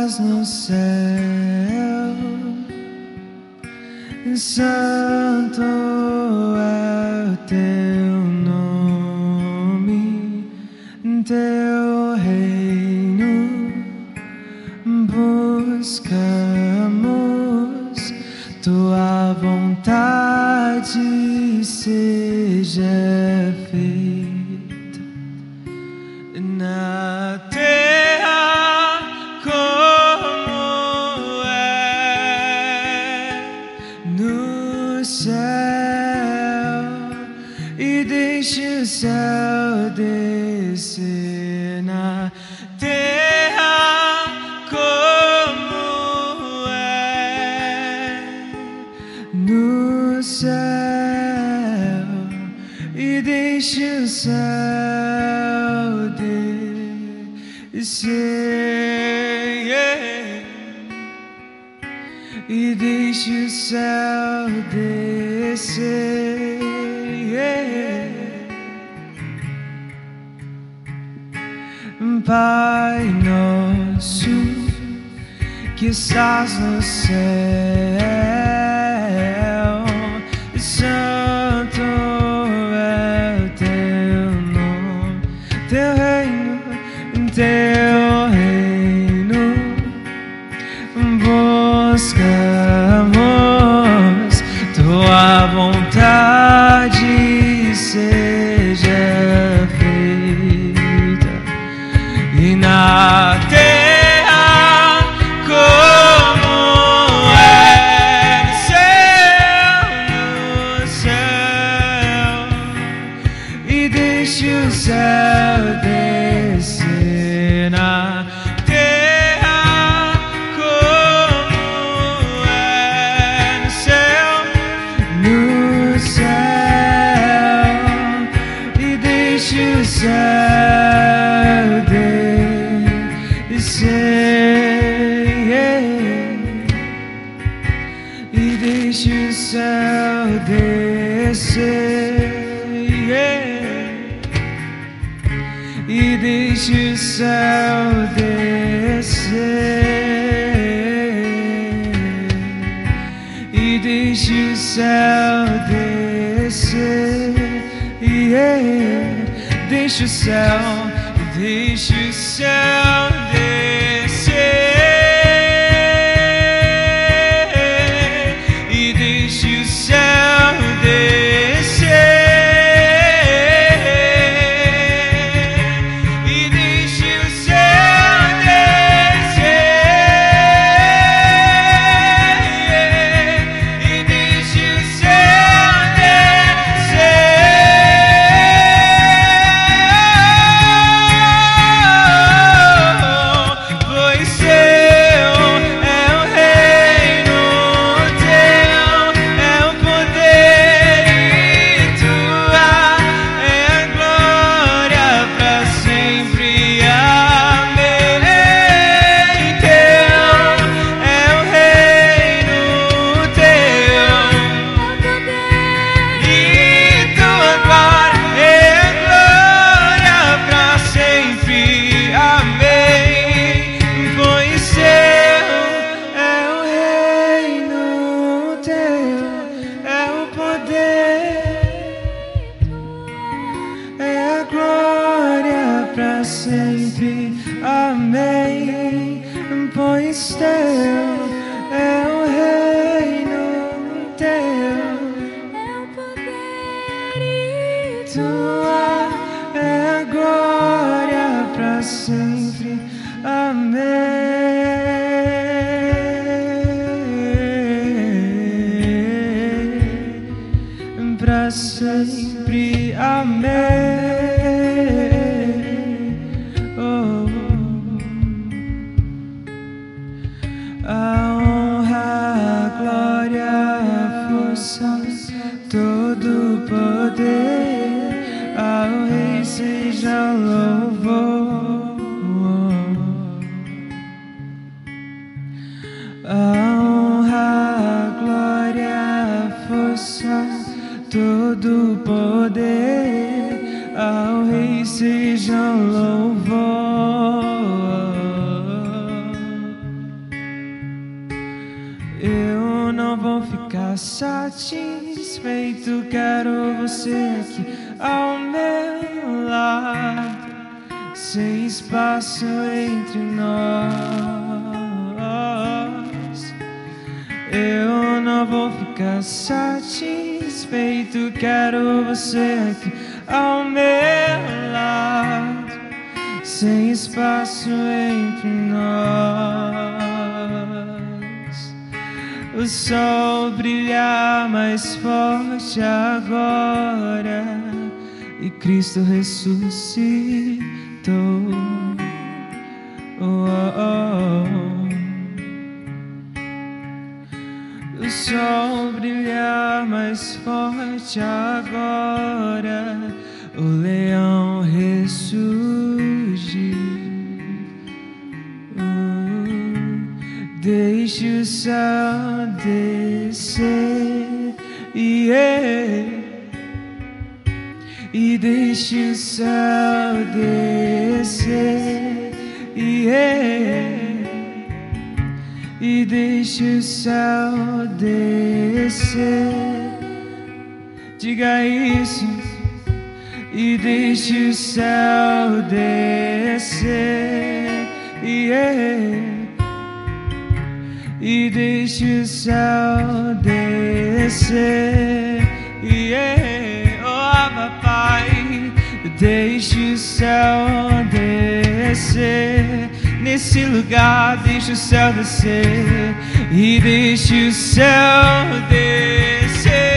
estás no céu, Santo é o teu nome, teu reino buscamos, tua vontade seja. você. Pai nosso que estás no céu. Nesse lugar, deixa o céu descer e deixa o céu descer.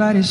Ah, Declare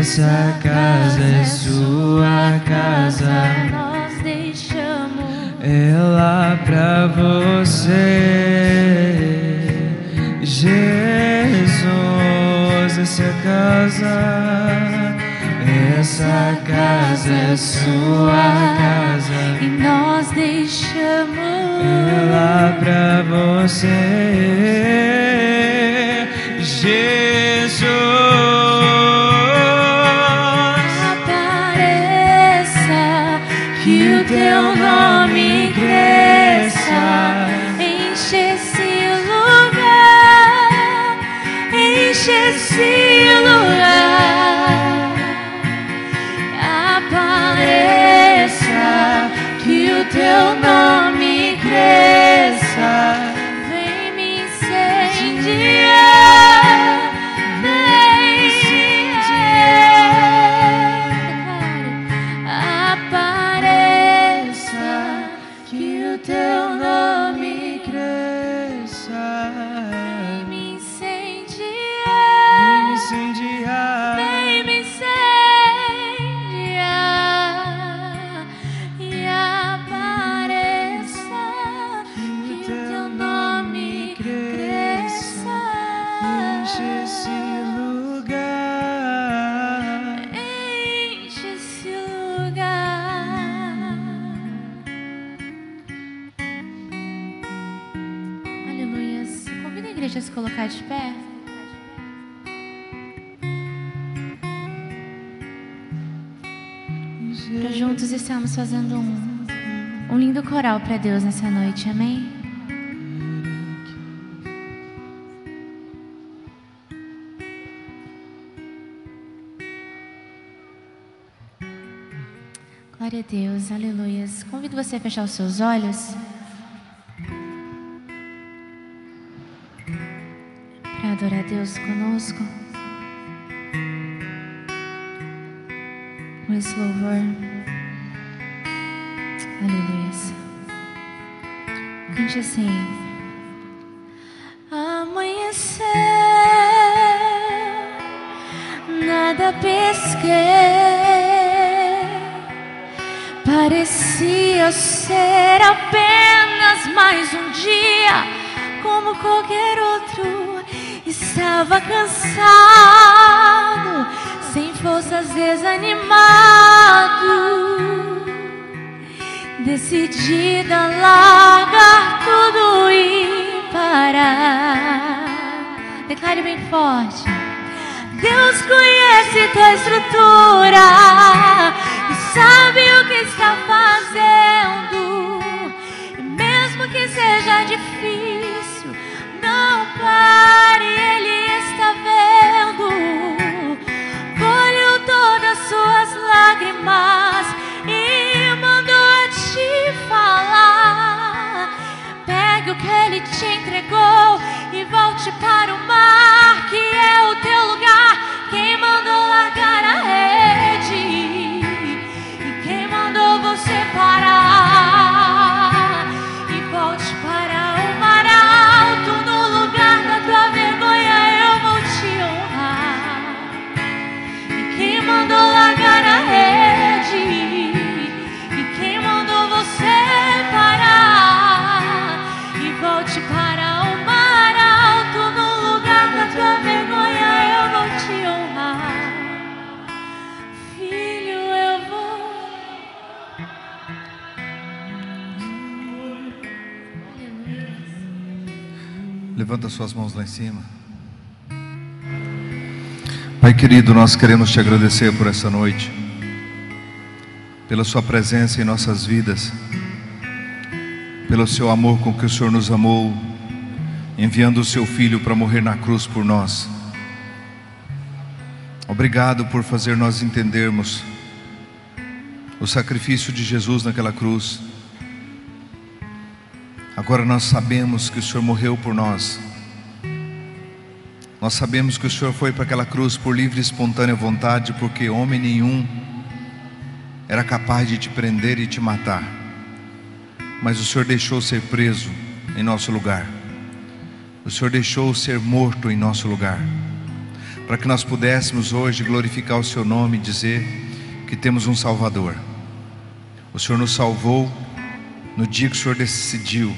Essa casa é sua casa. Nós deixamos ela pra você, Jesus. Essa casa, essa casa é sua casa. E nós deixamos ela pra você. Deus nessa noite, amém? Glória a Deus, aleluia. Convido você a fechar os seus olhos. Para adorar Deus conosco. Com esse louvor. Aleluia gente assim. Amanhecer, nada pesquei. Parecia ser apenas mais um dia, como qualquer outro. Estava cansado, sem forças, desanimado. Decidida a largar tudo e parar. Declare bem forte. Deus conhece tua estrutura. querido, nós queremos te agradecer por essa noite, pela Sua presença em nossas vidas, pelo Seu amor com que o Senhor nos amou, enviando o Seu Filho para morrer na cruz por nós. Obrigado por fazer nós entendermos o sacrifício de Jesus naquela cruz. Agora nós sabemos que o Senhor morreu por nós nós sabemos que o Senhor foi para aquela cruz por livre e espontânea vontade, porque homem nenhum era capaz de te prender e te matar. Mas o Senhor deixou ser preso em nosso lugar. O Senhor deixou ser morto em nosso lugar. Para que nós pudéssemos hoje glorificar o Seu nome e dizer que temos um Salvador. O Senhor nos salvou no dia que o Senhor decidiu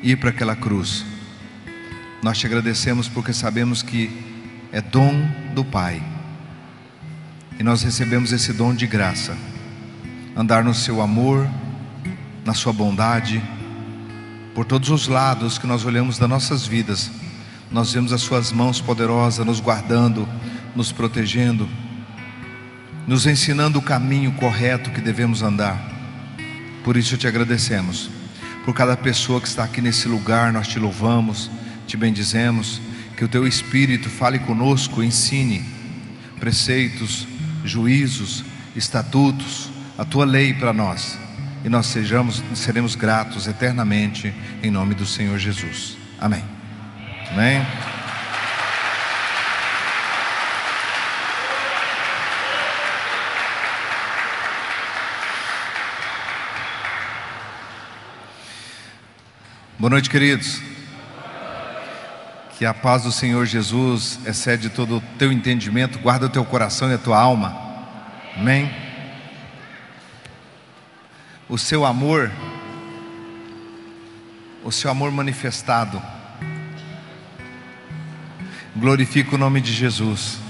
ir para aquela cruz. Nós te agradecemos porque sabemos que é dom do Pai. E nós recebemos esse dom de graça. Andar no seu amor, na sua bondade, por todos os lados que nós olhamos das nossas vidas, nós vemos as suas mãos poderosas nos guardando, nos protegendo, nos ensinando o caminho correto que devemos andar. Por isso te agradecemos por cada pessoa que está aqui nesse lugar, nós te louvamos, te bendizemos, que o teu Espírito fale conosco, ensine preceitos, juízos, estatutos, a tua lei para nós, e nós sejamos, seremos gratos eternamente, em nome do Senhor Jesus. Amém. Amém. Boa noite, queridos. Que a paz do Senhor Jesus excede todo o teu entendimento, guarda o teu coração e a tua alma. Amém. O seu amor, o seu amor manifestado, glorifica o nome de Jesus.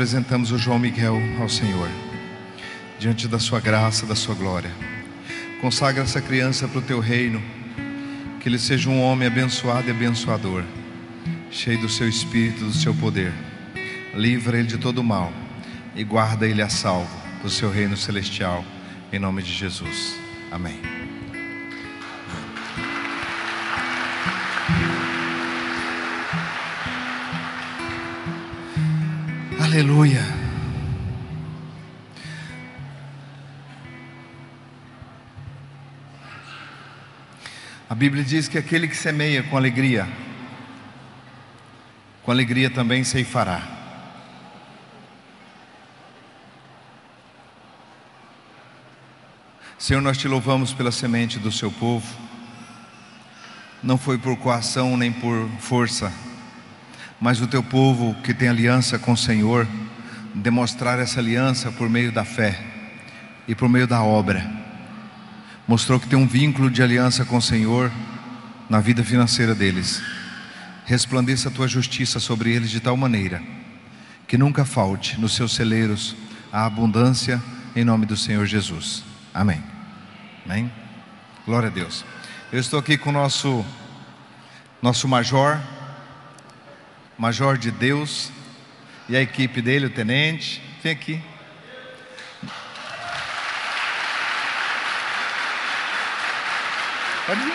Apresentamos o João Miguel ao Senhor, diante da Sua graça, da Sua glória. Consagra essa criança para o Teu reino, que ele seja um homem abençoado e abençoador, cheio do Seu Espírito, do Seu poder. Livra ele de todo mal e guarda ele a salvo para o Seu reino celestial, em nome de Jesus. Amém. Aleluia. A Bíblia diz que aquele que semeia com alegria, com alegria também ceifará. Senhor, nós te louvamos pela semente do seu povo. Não foi por coação nem por força, mas o teu povo que tem aliança com o Senhor, demonstrar essa aliança por meio da fé e por meio da obra. Mostrou que tem um vínculo de aliança com o Senhor na vida financeira deles. Resplandeça a tua justiça sobre eles de tal maneira que nunca falte nos seus celeiros a abundância em nome do Senhor Jesus. Amém. Amém. Glória a Deus. Eu estou aqui com o nosso nosso major, major de Deus, e a equipe dele, o tenente. Vem aqui. Pode vir.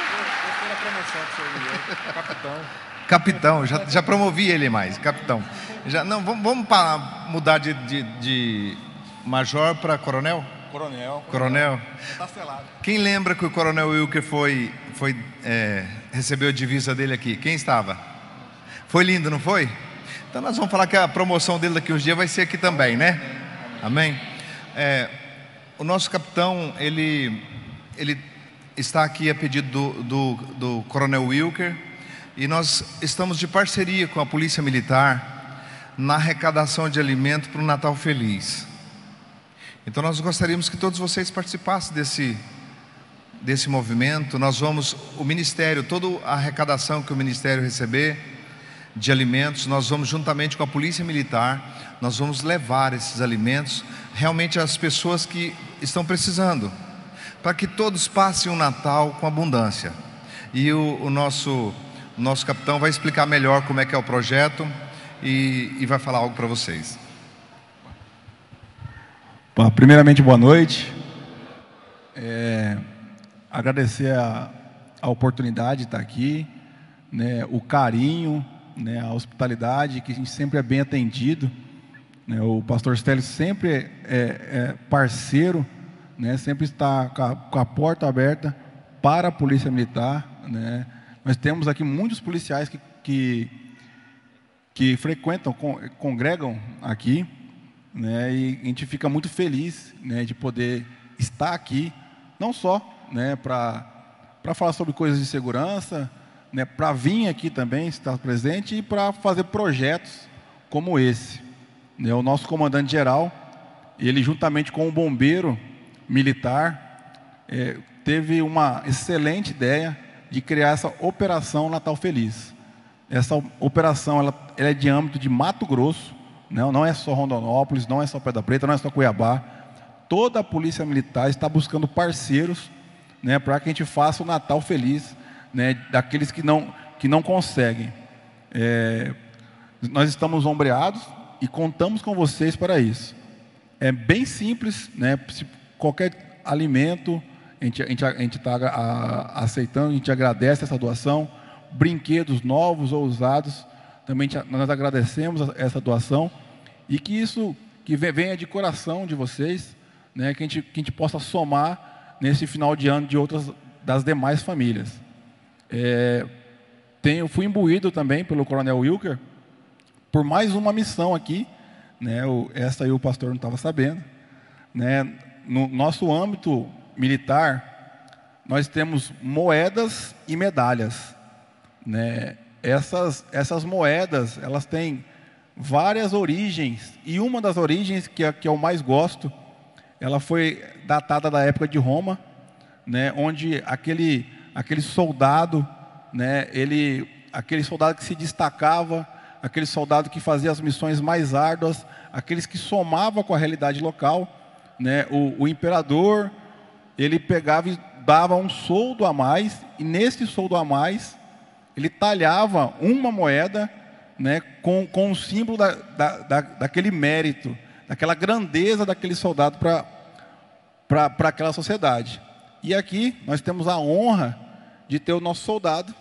Capitão. Capitão, já, já promovi ele mais, capitão. Já, não, vamos, vamos pa- mudar de, de, de major para coronel? Coronel. Coronel. Tá selado. Quem lembra que o coronel Wilker foi, foi é, recebeu a divisa dele aqui? Quem estava? Foi lindo, não foi? Então nós vamos falar que a promoção dele daqui uns dias vai ser aqui também, né? Amém? É, o nosso capitão, ele, ele está aqui a pedido do, do, do coronel Wilker e nós estamos de parceria com a Polícia Militar na arrecadação de alimento para o Natal Feliz. Então nós gostaríamos que todos vocês participassem desse, desse movimento. Nós vamos, o Ministério, toda a arrecadação que o Ministério receber de alimentos, nós vamos juntamente com a Polícia Militar, nós vamos levar esses alimentos realmente às pessoas que estão precisando, para que todos passem um Natal com abundância. E o, o nosso, nosso capitão vai explicar melhor como é que é o projeto e, e vai falar algo para vocês. Bom, primeiramente, boa noite. É, agradecer a, a oportunidade de estar aqui, né, o carinho, né, a hospitalidade, que a gente sempre é bem atendido. né, o pastor Stélio sempre é, é parceiro, né, sempre está com a, com a porta aberta para a Polícia Militar. Né. Nós temos aqui muitos policiais que, que, que frequentam, con- congregam aqui né, e a gente fica muito feliz né, de poder estar aqui, não só né, para falar sobre coisas de segurança, né, para vir aqui também estar presente e para fazer projetos como esse. Né, o nosso comandante geral, ele juntamente com o bombeiro militar, eh, teve uma excelente ideia de criar essa operação Natal Feliz. Essa operação ela, ela é de âmbito de Mato Grosso, não, não é só Rondonópolis, não é só Pedra Preta, não é só Cuiabá. Toda a Polícia Militar está buscando parceiros né, para que a gente faça o Natal feliz né, daqueles que não, que não conseguem. É, nós estamos ombreados e contamos com vocês para isso. É bem simples, né? Qualquer alimento, a gente está a gente tá, aceitando, a gente agradece essa doação. Brinquedos novos ou usados, também nós agradecemos essa doação. E que isso que ve- venha de coração de vocês, né? que, a gente, que a gente possa somar nesse final de ano de outras das demais famílias. É, tenho, fui imbuído também pelo Coronel Wilker por mais uma missão aqui, né? O, essa aí o pastor não estava sabendo, né? No nosso âmbito militar, nós temos moedas e medalhas, né? Essas essas moedas, elas têm várias origens e uma das origens que é, que eu mais gosto, ela foi datada da época de Roma, né? Onde aquele aquele soldado, né? Ele aquele soldado que se destacava aquele soldado que fazia as missões mais árduas, aqueles que somavam com a realidade local, né? O, o imperador ele pegava e dava um soldo a mais e nesse soldo a mais ele talhava uma moeda, né? Com, com o símbolo da, da, da, daquele mérito, daquela grandeza daquele soldado para aquela sociedade. E aqui nós temos a honra de ter o nosso soldado,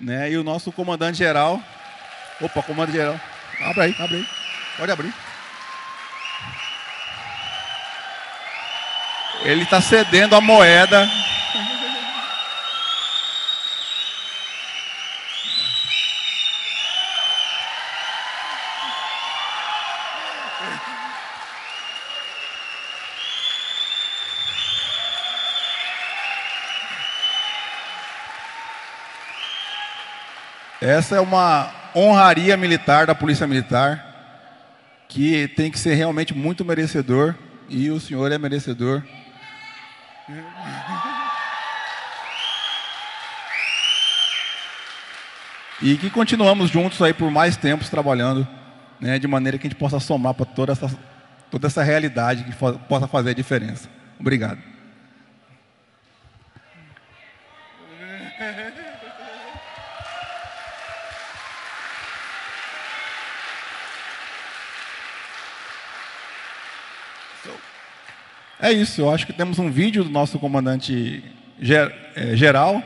né? E o nosso comandante geral Opa, comando geral. Abre aí, abre aí. Pode abrir. Ele está cedendo a moeda. Essa é uma honraria militar da Polícia Militar, que tem que ser realmente muito merecedor, e o senhor é merecedor. E que continuamos juntos aí por mais tempos trabalhando né, de maneira que a gente possa somar para toda essa, toda essa realidade que possa fazer a diferença. Obrigado. É isso, eu acho que temos um vídeo do nosso comandante é, geral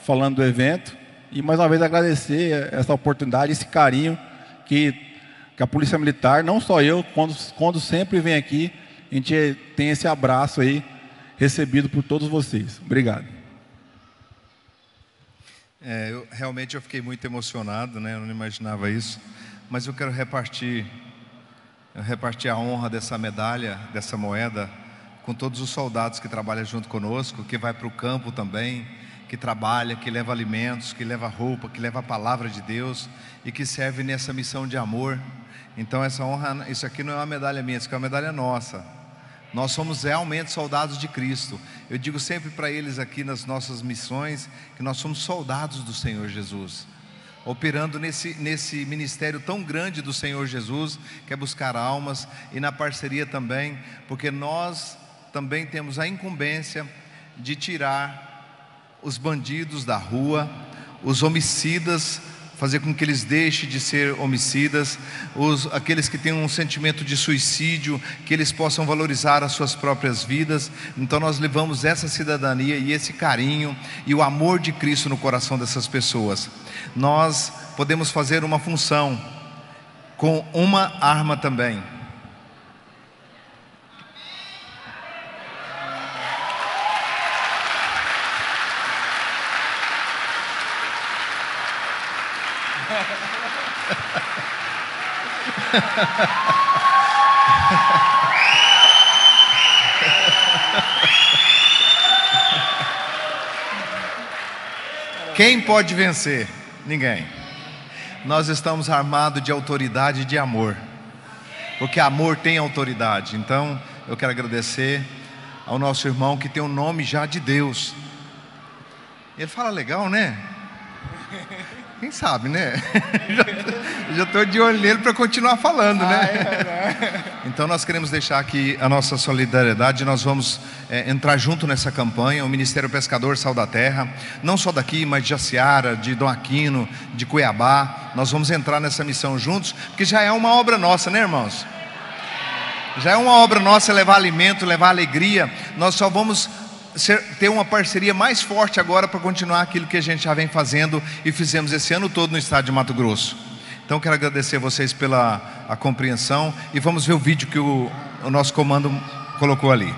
falando do evento e mais uma vez agradecer essa oportunidade, esse carinho que, que a Polícia Militar, não só eu, quando, quando sempre vem aqui, a gente tem esse abraço aí recebido por todos vocês. Obrigado. É, eu, realmente eu fiquei muito emocionado, né? Eu não imaginava isso, mas eu quero repartir, repartir a honra dessa medalha, dessa moeda com todos os soldados que trabalham junto conosco, que vai para o campo também, que trabalha, que leva alimentos, que leva roupa, que leva a palavra de Deus e que serve nessa missão de amor. Então essa honra, isso aqui não é uma medalha minha, isso aqui é uma medalha nossa. Nós somos realmente soldados de Cristo. Eu digo sempre para eles aqui nas nossas missões que nós somos soldados do Senhor Jesus operando nesse, nesse ministério tão grande do Senhor Jesus, que é buscar almas, e na parceria também, porque nós também temos a incumbência de tirar os bandidos da rua, os homicidas, fazer com que eles deixem de ser homicidas, os, aqueles que têm um sentimento de suicídio, que eles possam valorizar as suas próprias vidas. Então nós levamos essa cidadania e esse carinho e o amor de Cristo no coração dessas pessoas. Nós podemos fazer uma função com uma arma também Quem pode vencer? Ninguém. Nós estamos armados de autoridade e de amor. Porque amor tem autoridade. Então, eu quero agradecer ao nosso irmão que tem o nome já de Deus. Ele fala legal, né? Quem sabe, né? Já estou de olho nele para continuar falando, né? ah, né? É, então nós queremos deixar aqui a nossa solidariedade. Nós vamos é, entrar junto nessa campanha. O Ministério Pescador Sal da Terra, não só daqui, mas de Jaciara, de Dom Aquino, de Cuiabá. Nós vamos entrar nessa missão juntos, porque já é uma obra nossa, né, irmãos? Já é uma obra nossa levar alimento, levar alegria. Nós só vamos ser, ter uma parceria mais forte agora para continuar aquilo que a gente já vem fazendo e fizemos esse ano todo no estado de Mato Grosso. Então quero agradecer a vocês pela a compreensão e vamos ver o vídeo que o, o nosso comando colocou ali.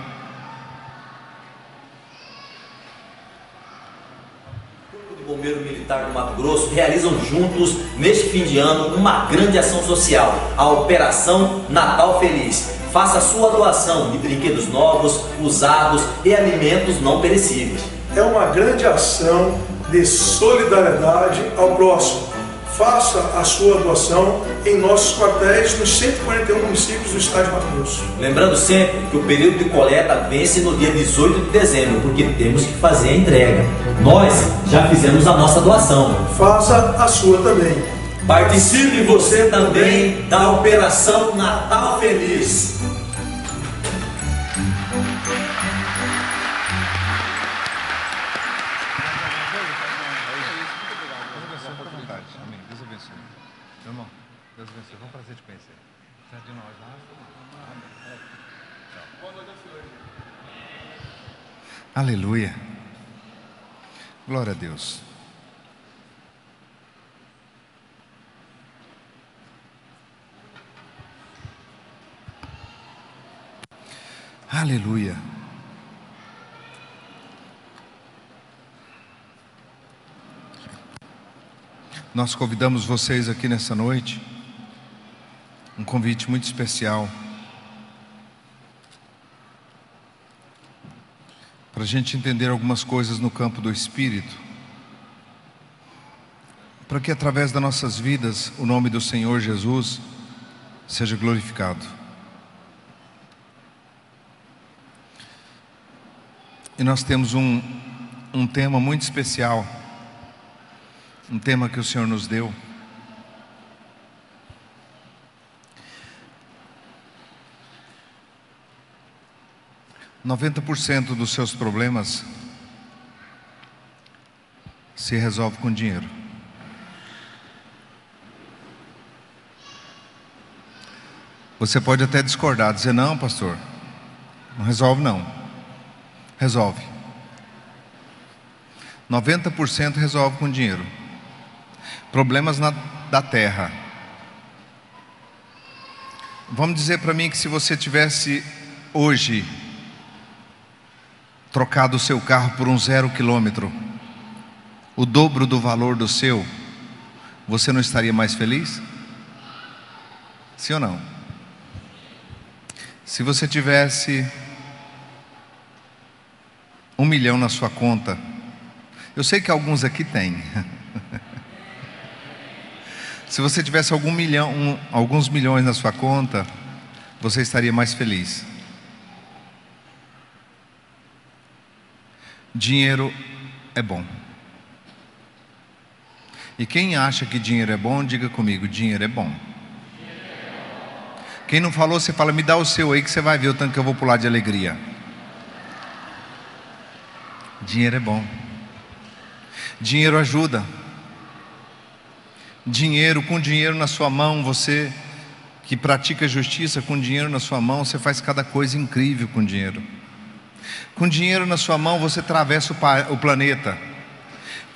Bombeiro Militar do Mato Grosso realizam juntos, neste fim de ano, uma grande ação social, a Operação Natal Feliz. Faça sua doação de brinquedos novos, usados e alimentos não perecíveis. É uma grande ação de solidariedade ao próximo. Faça a sua doação em nossos quartéis nos 141 municípios do estado de Mato Grosso. Lembrando sempre que o período de coleta vence no dia 18 de dezembro, porque temos que fazer a entrega. Nós já fizemos a nossa doação. Faça a sua também. Participe você também da Operação Natal Feliz. Aleluia. Glória a Deus. Aleluia. Nós convidamos vocês aqui nessa noite, um convite muito especial. Para a gente entender algumas coisas no campo do Espírito, para que através das nossas vidas o nome do Senhor Jesus seja glorificado. E nós temos um, um tema muito especial, um tema que o Senhor nos deu. 90% dos seus problemas se resolve com dinheiro. Você pode até discordar, dizer: não, pastor, não resolve, não. Resolve. 90% resolve com dinheiro. Problemas na, da terra. Vamos dizer para mim que se você tivesse hoje trocado o seu carro por um zero quilômetro, o dobro do valor do seu, você não estaria mais feliz? Sim ou não? Se você tivesse um milhão na sua conta, eu sei que alguns aqui têm. Se você tivesse algum milhão, um, alguns milhões na sua conta, você estaria mais feliz. Dinheiro é bom. E quem acha que dinheiro é bom, diga comigo: dinheiro é bom. Quem não falou, você fala, me dá o seu aí que você vai ver o tanto que eu vou pular de alegria. Dinheiro é bom. Dinheiro ajuda. Dinheiro, com dinheiro na sua mão, você que pratica justiça, com dinheiro na sua mão, você faz cada coisa incrível com dinheiro. Com dinheiro na sua mão, você atravessa o planeta.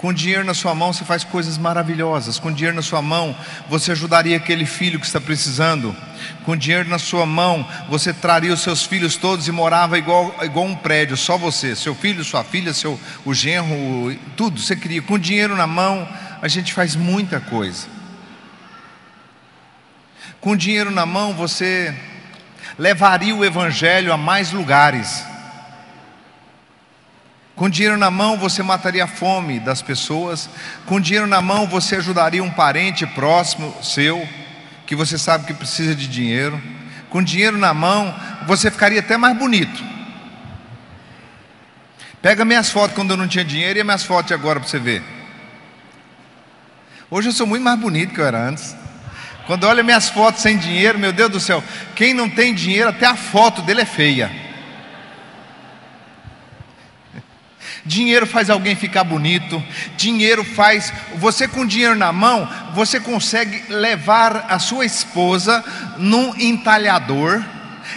Com dinheiro na sua mão, você faz coisas maravilhosas. Com dinheiro na sua mão, você ajudaria aquele filho que está precisando. Com dinheiro na sua mão, você traria os seus filhos todos e morava igual, igual um prédio, só você, seu filho, sua filha, seu o genro, tudo você queria. Com dinheiro na mão, a gente faz muita coisa. Com dinheiro na mão, você levaria o evangelho a mais lugares. Com dinheiro na mão você mataria a fome das pessoas. Com dinheiro na mão você ajudaria um parente próximo seu, que você sabe que precisa de dinheiro. Com dinheiro na mão você ficaria até mais bonito. Pega minhas fotos quando eu não tinha dinheiro e minhas fotos agora para você ver. Hoje eu sou muito mais bonito que eu era antes. Quando olha minhas fotos sem dinheiro, meu Deus do céu, quem não tem dinheiro, até a foto dele é feia. Dinheiro faz alguém ficar bonito, dinheiro faz. Você com dinheiro na mão, você consegue levar a sua esposa num entalhador,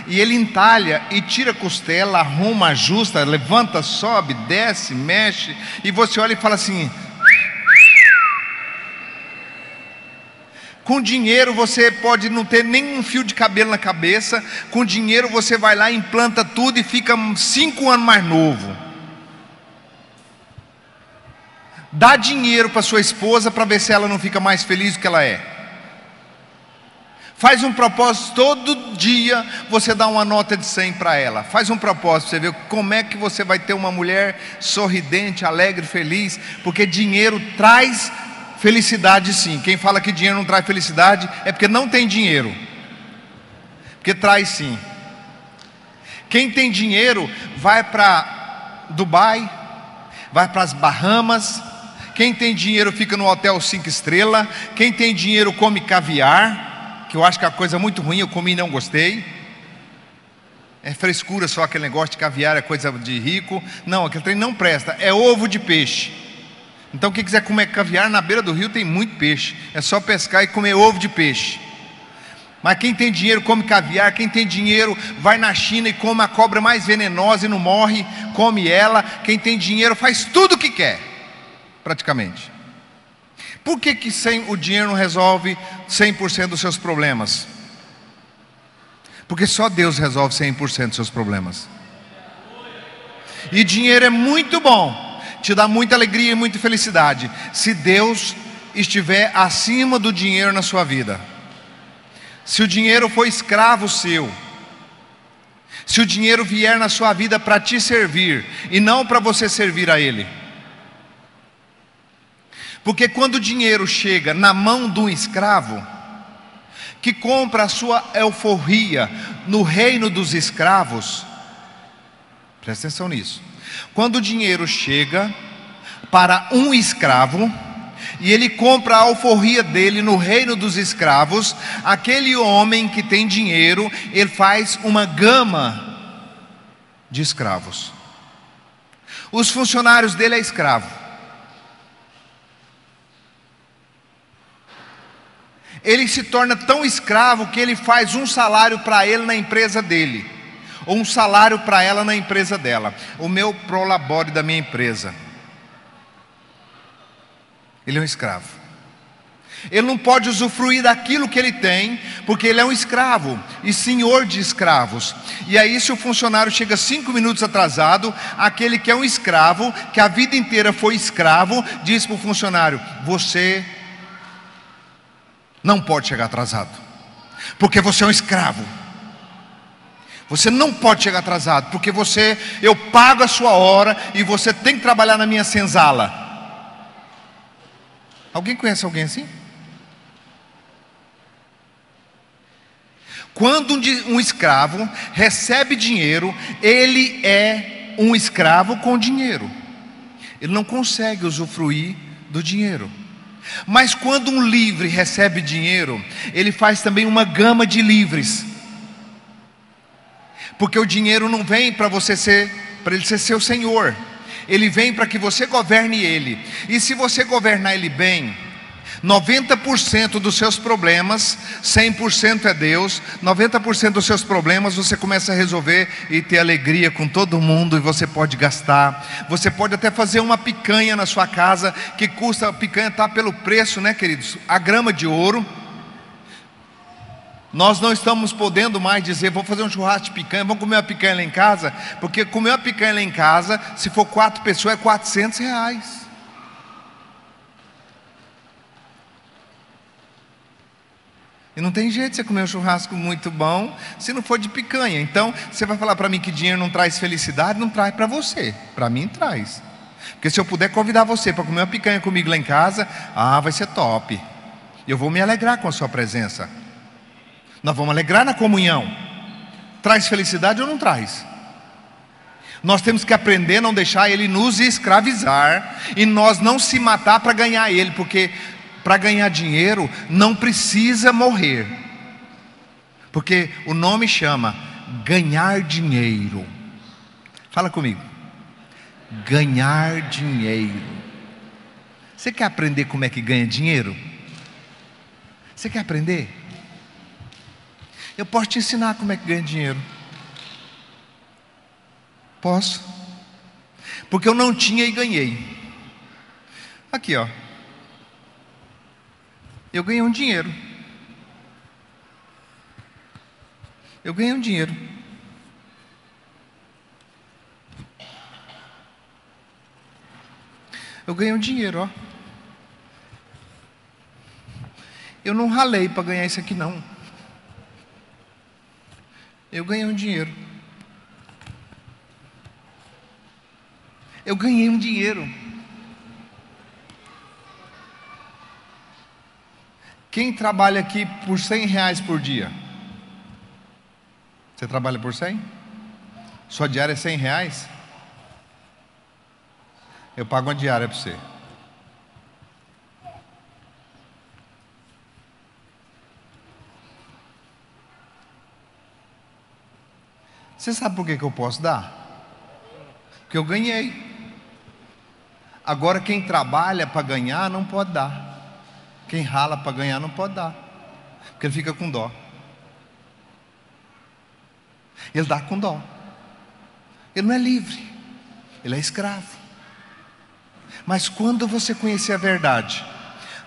e ele entalha e tira costela, arruma, ajusta, levanta, sobe, desce, mexe, e você olha e fala assim: Com dinheiro você pode não ter nenhum fio de cabelo na cabeça. Com dinheiro você vai lá, implanta tudo e fica cinco anos mais novo. Dá dinheiro para sua esposa para ver se ela não fica mais feliz do que ela é. Faz um propósito todo dia, você dá uma nota de 100 para ela. Faz um propósito, você vê como é que você vai ter uma mulher sorridente, alegre, feliz, porque dinheiro traz felicidade sim. Quem fala que dinheiro não traz felicidade é porque não tem dinheiro. Porque traz sim. Quem tem dinheiro vai para Dubai, vai para as Bahamas, quem tem dinheiro fica no hotel cinco estrelas. Quem tem dinheiro come caviar, que eu acho que é uma coisa muito ruim, eu comi e não gostei. É frescura só aquele negócio de caviar, é coisa de rico. Não, aquele trem não presta, é ovo de peixe. Então, quem quiser comer caviar, na beira do rio tem muito peixe. É só pescar e comer ovo de peixe. Mas quem tem dinheiro come caviar, quem tem dinheiro vai na China e come a cobra mais venenosa e não morre, come ela. Quem tem dinheiro faz tudo o que quer praticamente. Por que, que sem o dinheiro não resolve 100% dos seus problemas? Porque só Deus resolve 100% dos seus problemas. E dinheiro é muito bom, te dá muita alegria e muita felicidade, se Deus estiver acima do dinheiro na sua vida. Se o dinheiro for escravo seu, se o dinheiro vier na sua vida para te servir e não para você servir a ele. Porque quando o dinheiro chega na mão de um escravo, que compra a sua euforia no reino dos escravos, presta atenção nisso. Quando o dinheiro chega para um escravo, e ele compra a alforria dele no reino dos escravos, aquele homem que tem dinheiro, ele faz uma gama de escravos. Os funcionários dele é escravo. Ele se torna tão escravo que ele faz um salário para ele na empresa dele, ou um salário para ela na empresa dela. O meu prolabore da minha empresa. Ele é um escravo. Ele não pode usufruir daquilo que ele tem, porque ele é um escravo e senhor de escravos. E aí, se o funcionário chega cinco minutos atrasado, aquele que é um escravo, que a vida inteira foi escravo, diz para o funcionário: Você não pode chegar atrasado, porque você é um escravo. Você não pode chegar atrasado, porque você, eu pago a sua hora e você tem que trabalhar na minha senzala. Alguém conhece alguém assim? Quando um escravo recebe dinheiro, ele é um escravo com dinheiro. Ele não consegue usufruir do dinheiro. Mas quando um livre recebe dinheiro, ele faz também uma gama de livres. Porque o dinheiro não vem para você ser, para ele ser seu senhor. Ele vem para que você governe ele. E se você governar ele bem, 90% dos seus problemas, 100% é Deus, 90% dos seus problemas você começa a resolver e ter alegria com todo mundo e você pode gastar. Você pode até fazer uma picanha na sua casa que custa, a picanha está pelo preço, né, queridos? A grama de ouro. Nós não estamos podendo mais dizer, vou fazer um churrasco de picanha, vamos comer uma picanha lá em casa, porque comer uma picanha lá em casa, se for quatro pessoas, é 400 reais. E não tem jeito você comer um churrasco muito bom se não for de picanha. Então, você vai falar para mim que dinheiro não traz felicidade? Não traz para você. Para mim, traz. Porque se eu puder convidar você para comer uma picanha comigo lá em casa, ah, vai ser top. Eu vou me alegrar com a sua presença. Nós vamos alegrar na comunhão. Traz felicidade ou não traz? Nós temos que aprender a não deixar ele nos escravizar e nós não se matar para ganhar ele, porque para ganhar dinheiro não precisa morrer, porque o nome chama ganhar dinheiro. Fala comigo. Ganhar dinheiro. Você quer aprender como é que ganha dinheiro? Você quer aprender? Eu posso te ensinar como é que ganha dinheiro. Posso? Porque eu não tinha e ganhei. Aqui, ó eu ganhei um dinheiro. Eu ganhei um dinheiro. Eu ganhei um dinheiro, ó. Eu não ralei para ganhar isso aqui, não. Eu ganhei um dinheiro. Eu ganhei um dinheiro. Quem trabalha aqui por 100 reais por dia? Você trabalha por 100? Sua diária é 100 reais? Eu pago uma diária para você. Você sabe por que, que eu posso dar? Porque eu ganhei. Agora, quem trabalha para ganhar não pode dar. Quem rala para ganhar não pode dar, porque ele fica com dó. Ele dá com dó. Ele não é livre, ele é escravo. Mas quando você conhecer a verdade,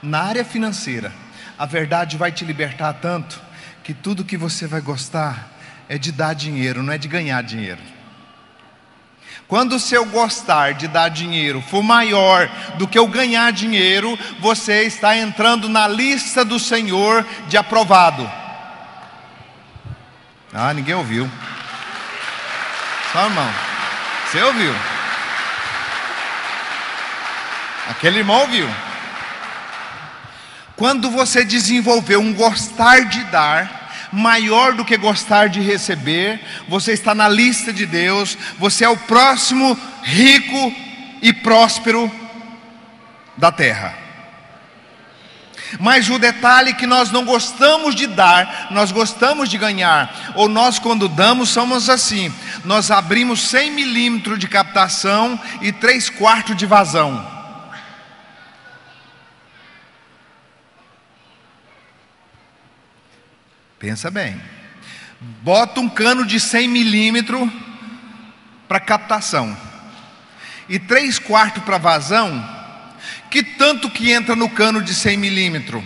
na área financeira, a verdade vai te libertar tanto que tudo que você vai gostar é de dar dinheiro, não é de ganhar dinheiro. Quando o seu gostar de dar dinheiro for maior do que o ganhar dinheiro, você está entrando na lista do Senhor de aprovado. Ah, ninguém ouviu. Só irmão. Você ouviu? Aquele irmão ouviu. Quando você desenvolver um gostar de dar, maior do que gostar de receber, você está na lista de Deus, você é o próximo rico e próspero da terra. Mas o detalhe que nós não gostamos de dar, nós gostamos de ganhar. Ou nós, quando damos, somos assim: nós abrimos 100 milímetros de captação e 3 quartos de vazão. Pensa bem. Bota um cano de 100 milímetros para captação e 3 quartos para vazão que tanto que entra no cano de 100 milímetros?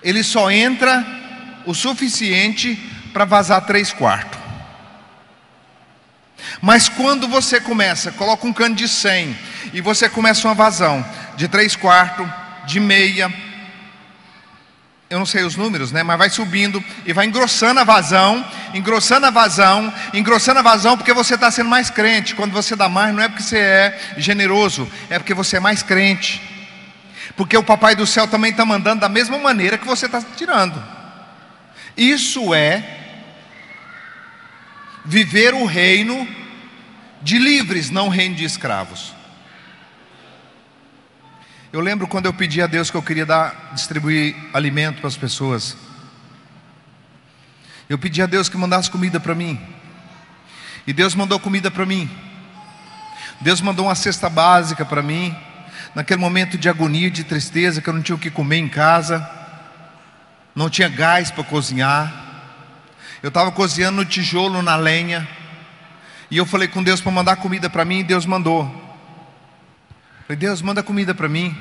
Ele só entra o suficiente para vazar três quartos. Mas quando você começa, coloca um cano de 100 e você começa uma vazão de três quartos, de meia, eu não sei os números, né? Mas vai subindo e vai engrossando a vazão, engrossando a vazão, engrossando a vazão, porque você está sendo mais crente. Quando você dá mais, não é porque você é generoso, é porque você é mais crente. Porque o Papai do Céu também está mandando da mesma maneira que você está tirando. Isso é viver o reino de livres, não reino de escravos. Eu lembro quando eu pedi a Deus que eu queria dar, distribuir alimento para as pessoas. Eu pedi a Deus que mandasse comida para mim. E Deus mandou comida para mim. Deus mandou uma cesta básica para mim. Naquele momento de agonia, de tristeza, que eu não tinha o que comer em casa. Não tinha gás para cozinhar. Eu estava cozinhando no tijolo, na lenha. E eu falei com Deus para mandar comida para mim, e Deus mandou. Falei, Deus, manda comida para mim.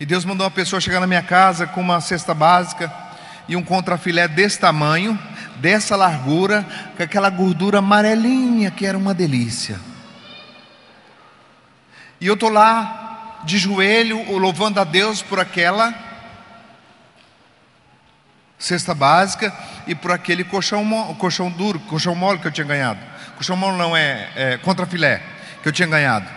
E Deus mandou uma pessoa chegar na minha casa com uma cesta básica e um contrafilé desse tamanho, dessa largura, com aquela gordura amarelinha que era uma delícia. E eu estou lá de joelho, louvando a Deus por aquela cesta básica e por aquele colchão, colchão duro, colchão mole que eu tinha ganhado. Colchão mole não é, é contrafilé que eu tinha ganhado.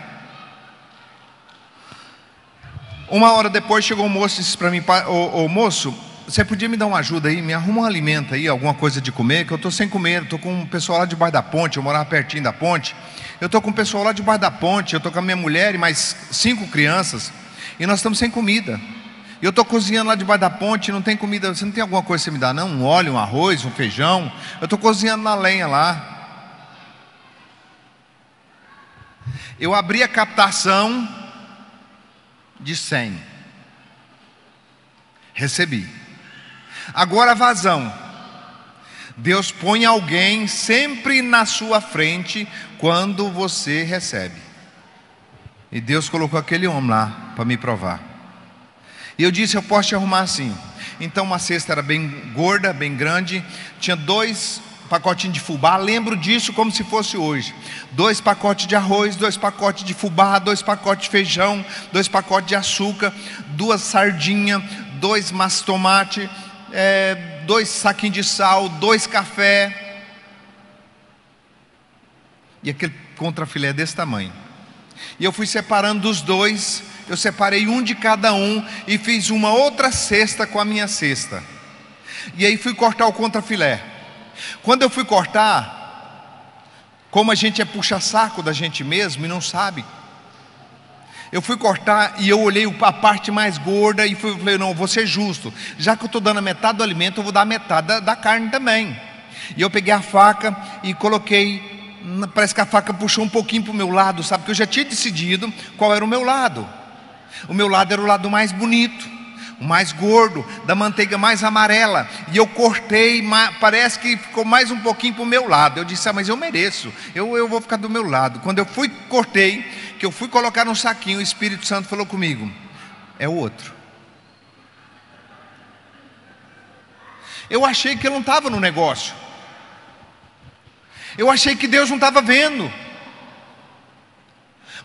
Uma hora depois chegou um moço e disse para mim: ô, ô, moço, você podia me dar uma ajuda aí? Me arruma um alimento aí, alguma coisa de comer, que eu estou sem comer. Estou com um pessoal lá debaixo da ponte, eu morava pertinho da ponte. Eu estou com um pessoal lá debaixo da ponte, eu estou com a minha mulher e mais cinco crianças, e nós estamos sem comida. Eu estou cozinhando lá debaixo da ponte, não tem comida. Você não tem alguma coisa que você me dá, não? Um óleo, um arroz, um feijão. Eu estou cozinhando na lenha lá. Eu abri a captação de 100. Recebi. Agora a vazão. Deus põe alguém sempre na sua frente quando você recebe. E Deus colocou aquele homem lá para me provar. E eu disse: Eu posso te arrumar assim. Então uma cesta era bem gorda, bem grande, tinha dois pacotinho de fubá, lembro disso como se fosse hoje. Dois pacotes de arroz, dois pacotes de fubá, dois pacotes de feijão, dois pacotes de açúcar, duas sardinhas, dois mastomate, é, dois saquinhos de sal, dois café. E aquele contrafilé desse tamanho. E eu fui separando dos dois, eu separei um de cada um e fiz uma outra cesta com a minha cesta. E aí fui cortar o contrafilé. Quando eu fui cortar, como a gente é puxa-saco da gente mesmo e não sabe, eu fui cortar e eu olhei a parte mais gorda e fui, falei: não, vou ser justo. Já que eu estou dando a metade do alimento, eu vou dar a metade da, da carne também. E eu peguei a faca e coloquei. Parece que a faca puxou um pouquinho para o meu lado, sabe? Porque eu já tinha decidido qual era o meu lado. O meu lado era o lado mais bonito mais gordo, da manteiga mais amarela. E eu cortei, parece que ficou mais um pouquinho para o meu lado. Eu disse, ah, mas eu mereço, eu, eu vou ficar do meu lado. Quando eu fui, cortei, que eu fui colocar num saquinho, o Espírito Santo falou comigo: é o outro. Eu achei que eu não estava no negócio. Eu achei que Deus não estava vendo.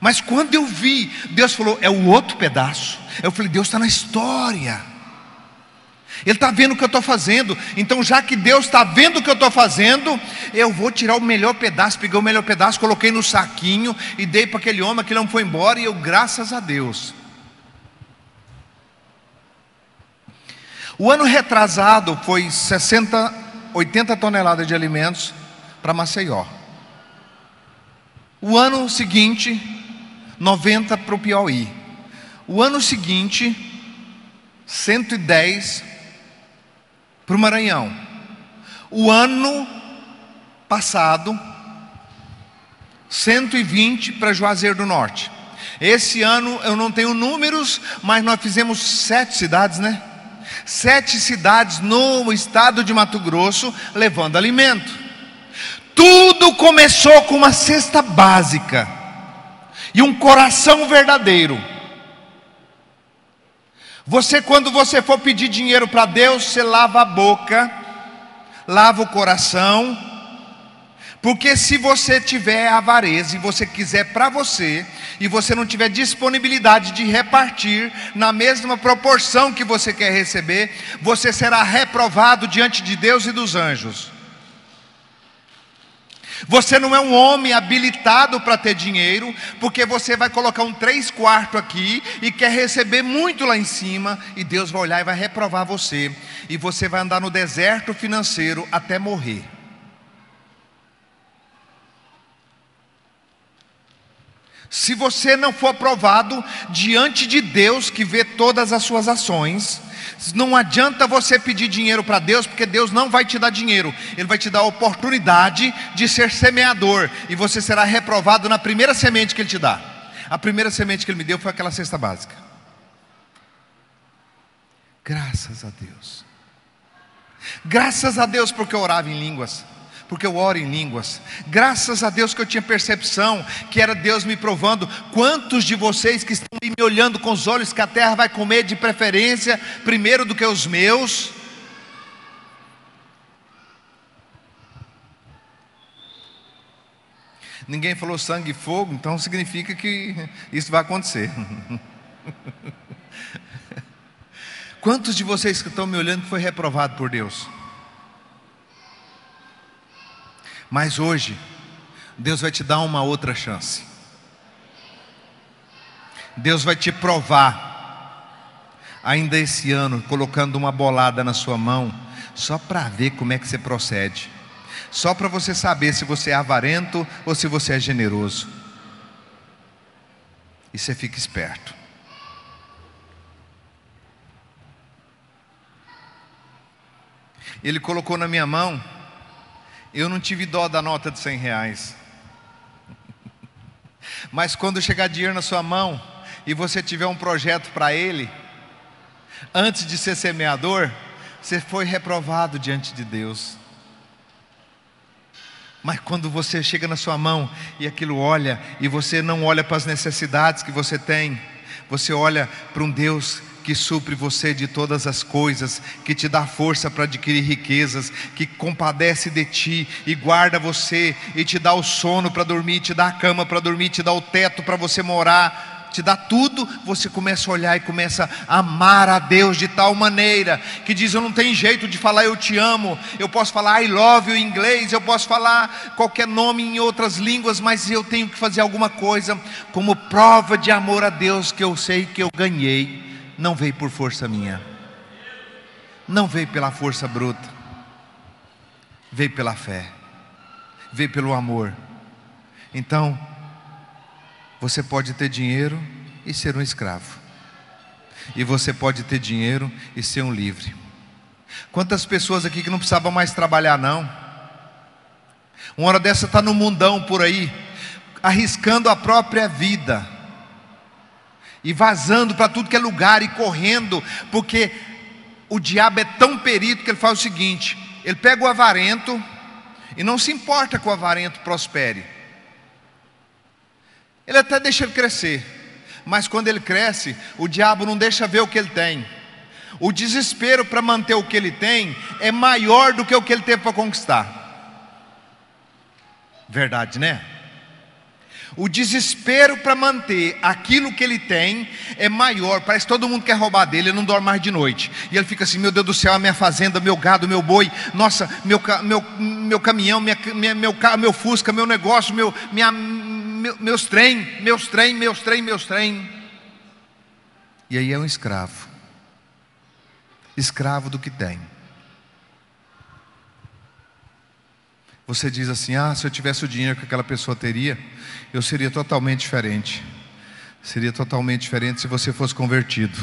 Mas quando eu vi, Deus falou: é o outro pedaço. Eu falei: Deus está na história. Ele está vendo o que eu estou fazendo. Então, já que Deus está vendo o que eu estou fazendo, eu vou tirar o melhor pedaço. Peguei o melhor pedaço, coloquei no saquinho e dei para aquele homem. Aquele homem foi embora e eu, graças a Deus. O ano retrasado foi 60, 80 toneladas de alimentos para Maceió. O ano seguinte 90 para o Piauí. O ano seguinte, 110 para o Maranhão. O ano passado, 120 para Juazeiro do Norte. Esse ano eu não tenho números, mas nós fizemos sete cidades, né? Sete cidades no estado de Mato Grosso levando alimento. Tudo começou com uma cesta básica e um coração verdadeiro. Você, quando você for pedir dinheiro para Deus, você lava a boca, lava o coração, porque se você tiver avareza e você quiser para você, e você não tiver disponibilidade de repartir na mesma proporção que você quer receber, você será reprovado diante de Deus e dos anjos. Você não é um homem habilitado para ter dinheiro, porque você vai colocar um três quartos aqui e quer receber muito lá em cima, e Deus vai olhar e vai reprovar você, e você vai andar no deserto financeiro até morrer. Se você não for aprovado diante de Deus que vê todas as suas ações, não adianta você pedir dinheiro para Deus, porque Deus não vai te dar dinheiro, Ele vai te dar a oportunidade de ser semeador, e você será reprovado na primeira semente que Ele te dá. A primeira semente que Ele me deu foi aquela cesta básica. Graças a Deus. Graças a Deus porque eu orava em línguas porque eu oro em línguas. Graças a Deus que eu tinha percepção que era Deus me provando. Quantos de vocês que estão me olhando com os olhos que a terra vai comer de preferência primeiro do que os meus? Ninguém falou sangue e fogo, então significa que isso vai acontecer. Quantos de vocês que estão me olhando foi reprovado por Deus? Mas hoje, Deus vai te dar uma outra chance. Deus vai te provar, ainda esse ano, colocando uma bolada na sua mão, só para ver como é que você procede, só para você saber se você é avarento ou se você é generoso. E você fica esperto. Ele colocou na minha mão eu não tive dó da nota de 100 reais. Mas quando chegar dinheiro na sua mão e você tiver um projeto para ele, antes de ser semeador, você foi reprovado diante de Deus. Mas quando você chega na sua mão e aquilo olha, e você não olha para as necessidades que você tem, você olha para um Deus que supre você de todas as coisas, que te dá força para adquirir riquezas, que compadece de ti e guarda você e te dá o sono para dormir, te dá a cama para dormir, te dá o teto para você morar, te dá tudo, você começa a olhar e começa a amar a Deus de tal maneira que diz: Eu não tenho jeito de falar eu te amo, eu posso falar I love you em inglês, eu posso falar qualquer nome em outras línguas, mas eu tenho que fazer alguma coisa como prova de amor a Deus que eu sei que eu ganhei não veio por força minha, não veio pela força bruta, veio pela fé, veio pelo amor. Então, você pode ter dinheiro e ser um escravo, e você pode ter dinheiro e ser um livre. Quantas pessoas aqui que não precisavam mais trabalhar, não? Uma hora dessa está no mundão por aí, arriscando a própria vida e vazando para tudo que é lugar e correndo, porque o diabo é tão perito que ele faz o seguinte: ele pega o avarento e não se importa que o avarento prospere. Ele até deixa ele crescer, mas quando ele cresce, o diabo não deixa ver o que ele tem. O desespero para manter o que ele tem é maior do que o que ele teve para conquistar. Verdade, né? O desespero para manter aquilo que ele tem é maior. Parece que todo mundo quer roubar dele, ele não dorme mais de noite. E ele fica assim: meu Deus do céu, a minha fazenda, meu gado, meu boi, nossa, meu, meu, meu caminhão, minha, minha, meu carro, meu fusca, meu negócio, meu, minha, meu, meus trem, meus trem, meus trem, meus trem. E aí é um escravo. Escravo do que tem. Você diz assim: ah, se eu tivesse o dinheiro que aquela pessoa teria, eu seria totalmente diferente. Seria totalmente diferente se você fosse convertido.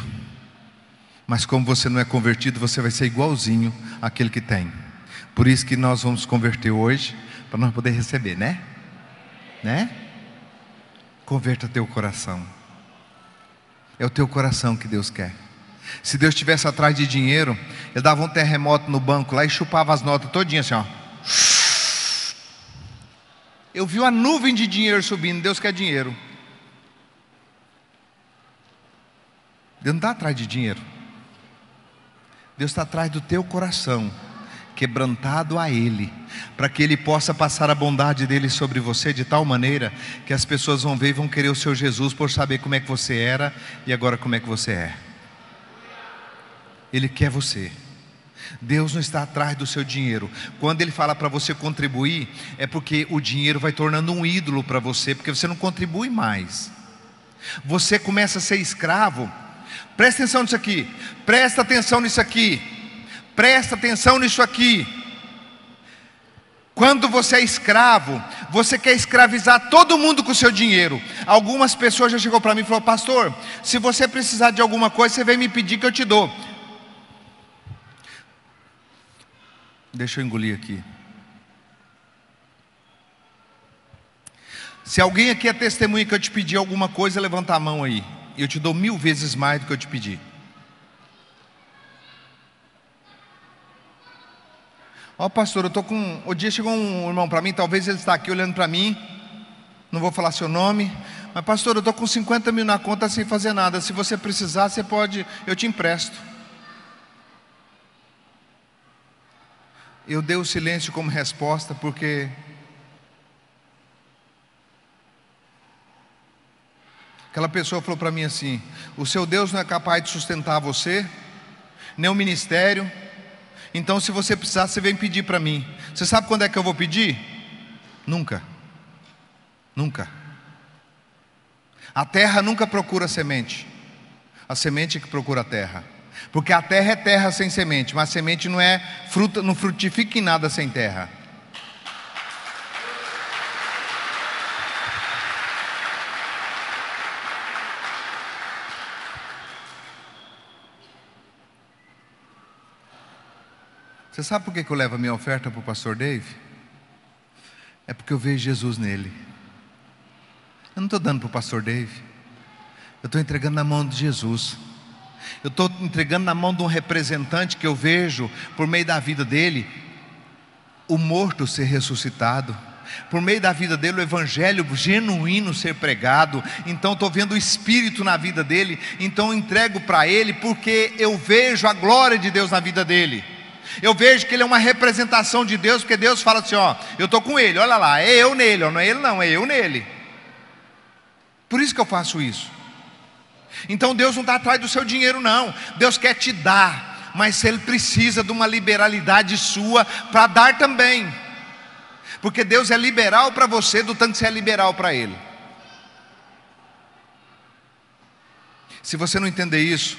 Mas como você não é convertido, você vai ser igualzinho àquele que tem. Por isso que nós vamos converter hoje, para nós poder receber, né? Né? Converta teu coração. É o teu coração que Deus quer. Se Deus estivesse atrás de dinheiro, Ele dava um terremoto no banco lá e chupava as notas todinhas assim, ó. Eu vi uma nuvem de dinheiro subindo, Deus quer dinheiro. Deus não está atrás de dinheiro. Deus está atrás do teu coração, quebrantado a Ele, para que Ele possa passar a bondade dele sobre você de tal maneira que as pessoas vão ver e vão querer o seu Jesus por saber como é que você era e agora como é que você é. Ele quer você. Deus não está atrás do seu dinheiro. Quando Ele fala para você contribuir, é porque o dinheiro vai tornando um ídolo para você, porque você não contribui mais. Você começa a ser escravo. Presta atenção nisso aqui. Presta atenção nisso aqui. Presta atenção nisso aqui. Quando você é escravo, você quer escravizar todo mundo com o seu dinheiro. Algumas pessoas já chegou para mim e falou: "Pastor, se você precisar de alguma coisa, você vem me pedir que eu te dou". Deixa eu engolir aqui. Se alguém aqui é testemunha que eu te pedi alguma coisa, levanta a mão aí. Eu te dou mil vezes mais do que eu te pedi. Ó, oh, pastor, eu tô com. O dia chegou um irmão para mim, talvez ele está aqui olhando para mim. Não vou falar seu nome, mas pastor, eu tô com 50 mil na conta sem fazer nada. Se você precisar, você pode, eu te empresto. Eu dei o silêncio como resposta porque aquela pessoa falou para mim assim: o seu Deus não é capaz de sustentar você, nem o ministério. Então, se você precisar, você vem pedir para mim. Você sabe quando é que eu vou pedir? Nunca. Nunca. A terra nunca procura semente. A semente é que procura a terra. Porque a terra é terra sem semente, mas semente não é fruta, não frutifica em nada sem terra. Você sabe por que eu levo a minha oferta para o pastor Dave? É porque eu vejo Jesus nele. Eu não estou dando para o pastor Dave. Eu estou entregando na mão de Jesus. Eu estou entregando na mão de um representante que eu vejo, por meio da vida dele, o morto ser ressuscitado. Por meio da vida dele, o evangelho genuíno ser pregado. Então, estou vendo o Espírito na vida dele. Então, entrego para ele, porque eu vejo a glória de Deus na vida dele. Eu vejo que ele é uma representação de Deus, porque Deus fala assim: ó, eu estou com ele, olha lá, é eu nele, ó, não é ele, não, é eu nele. Por isso que eu faço isso. Então Deus não está atrás do seu dinheiro, não. Deus quer te dar, mas Ele precisa de uma liberalidade sua para dar também. Porque Deus é liberal para você, do tanto que você é liberal para Ele. Se você não entender isso,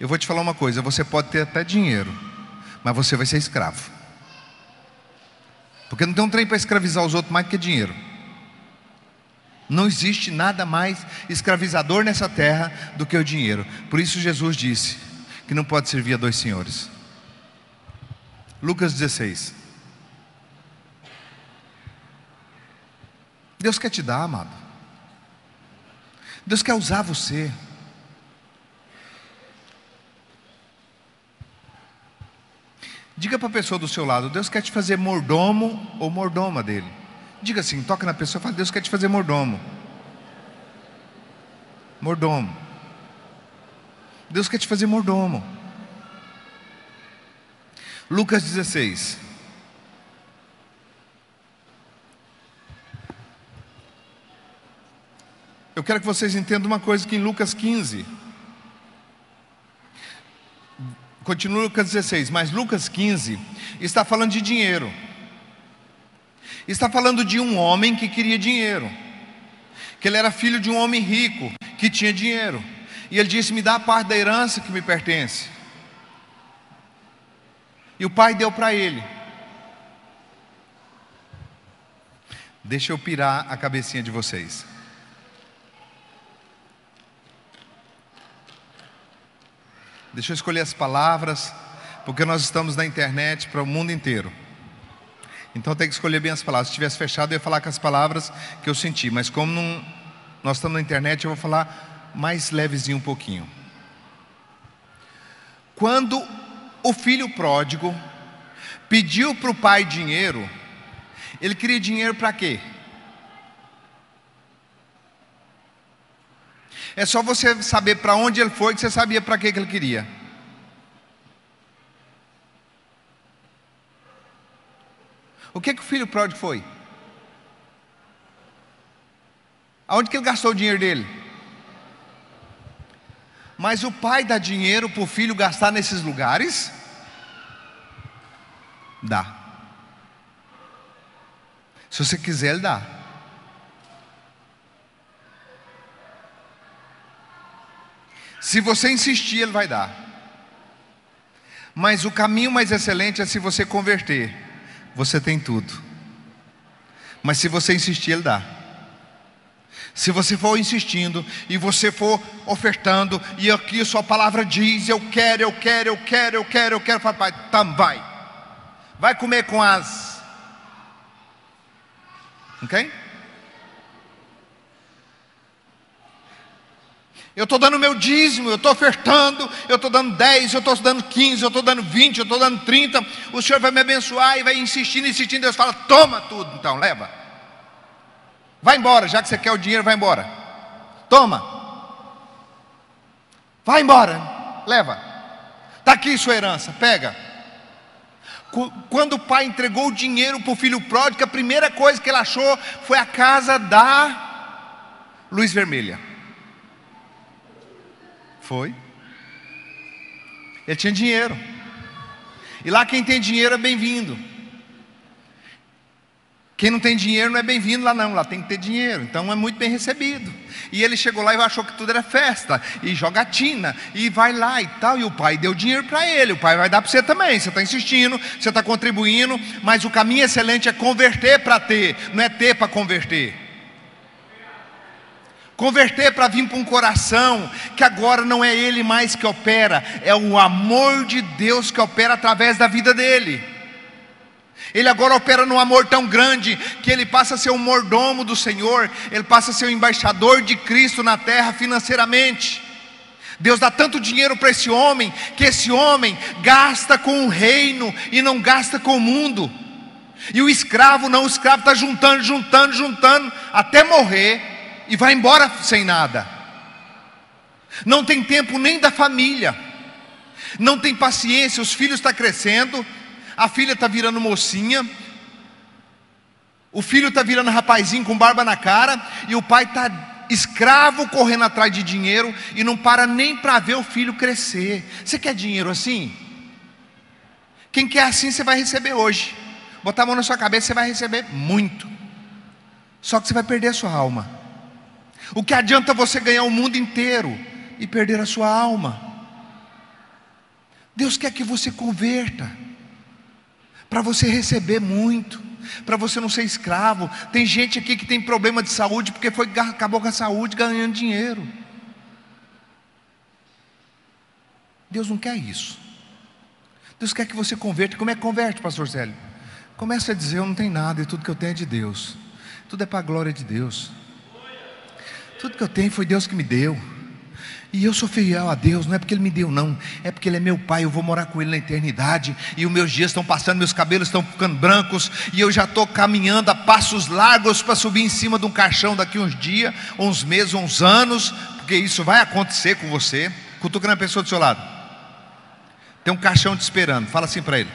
eu vou te falar uma coisa: você pode ter até dinheiro, mas você vai ser escravo. Porque não tem um trem para escravizar os outros mais que dinheiro. Não existe nada mais escravizador nessa terra do que o dinheiro. Por isso Jesus disse que não pode servir a dois senhores. Lucas 16. Deus quer te dar, amado. Deus quer usar você. Diga para a pessoa do seu lado: Deus quer te fazer mordomo ou mordoma dele. Diga assim, toca na pessoa e fala, Deus quer te fazer mordomo. Mordomo. Deus quer te fazer mordomo. Lucas 16. Eu quero que vocês entendam uma coisa que em Lucas 15. Continua Lucas 16, mas Lucas 15 está falando de dinheiro. Está falando de um homem que queria dinheiro, que ele era filho de um homem rico que tinha dinheiro. E ele disse: Me dá a parte da herança que me pertence. E o pai deu para ele. Deixa eu pirar a cabecinha de vocês. Deixa eu escolher as palavras, porque nós estamos na internet para o mundo inteiro. Então tem que escolher bem as palavras. Se tivesse fechado, eu ia falar com as palavras que eu senti, mas como não, nós estamos na internet, eu vou falar mais levezinho um pouquinho. Quando o filho pródigo pediu para o pai dinheiro, ele queria dinheiro para quê? É só você saber para onde ele foi que você sabia para que ele queria. O que, que o filho pródigo foi? Aonde que ele gastou o dinheiro dele? Mas o pai dá dinheiro para o filho gastar nesses lugares? Dá. Se você quiser, ele dá. Se você insistir, ele vai dar. Mas o caminho mais excelente é se você converter. Você tem tudo. Mas se você insistir, ele dá. Se você for insistindo e você for ofertando, e aqui a sua palavra diz: Eu quero, eu quero, eu quero, eu quero, eu quero, papai, tam, vai. Vai comer com as. Ok? Eu estou dando meu dízimo, eu estou ofertando, eu estou dando 10, eu estou dando 15, eu estou dando 20, eu estou dando 30. O Senhor vai me abençoar e vai insistindo, insistindo. Deus fala: toma tudo, então, leva. Vai embora, já que você quer o dinheiro, vai embora. Toma. Vai embora, leva. Está aqui sua herança, pega. Quando o pai entregou o dinheiro para o filho pródigo, a primeira coisa que ele achou foi a casa da luz vermelha. Foi. Ele tinha dinheiro. E lá quem tem dinheiro é bem-vindo. Quem não tem dinheiro não é bem-vindo lá não, lá tem que ter dinheiro, então é muito bem recebido. E ele chegou lá e achou que tudo era festa, e jogatina, e vai lá e tal, e o pai deu dinheiro para ele, o pai vai dar para você também, você está insistindo, você está contribuindo, mas o caminho excelente é converter para ter, não é ter para converter. Converter para vir para um coração que agora não é ele mais que opera, é o amor de Deus que opera através da vida dele. Ele agora opera num amor tão grande que ele passa a ser um mordomo do Senhor, ele passa a ser o um embaixador de Cristo na terra financeiramente. Deus dá tanto dinheiro para esse homem que esse homem gasta com o reino e não gasta com o mundo. E o escravo não, o escravo está juntando, juntando, juntando até morrer e vai embora sem nada. Não tem tempo nem da família. Não tem paciência, os filhos estão tá crescendo, a filha está virando mocinha, o filho está virando rapazinho com barba na cara, e o pai está escravo correndo atrás de dinheiro e não para nem para ver o filho crescer. Você quer dinheiro assim? Quem quer assim você vai receber hoje. Botar a mão na sua cabeça, você vai receber muito. Só que você vai perder a sua alma. O que adianta você ganhar o mundo inteiro e perder a sua alma? Deus quer que você converta, para você receber muito, para você não ser escravo. Tem gente aqui que tem problema de saúde porque foi, acabou com a saúde ganhando dinheiro. Deus não quer isso. Deus quer que você converta. Como é que converte, pastor Célio? Começa a dizer: Eu não tenho nada e tudo que eu tenho é de Deus. Tudo é para a glória de Deus. Tudo que eu tenho foi Deus que me deu. E eu sou fiel a Deus, não é porque Ele me deu, não, é porque Ele é meu Pai, eu vou morar com Ele na eternidade, e os meus dias estão passando, meus cabelos estão ficando brancos, e eu já estou caminhando a passos largos para subir em cima de um caixão daqui uns dias, uns meses, uns anos, porque isso vai acontecer com você. Cutucando a pessoa do seu lado, tem um caixão te esperando, fala assim para ele.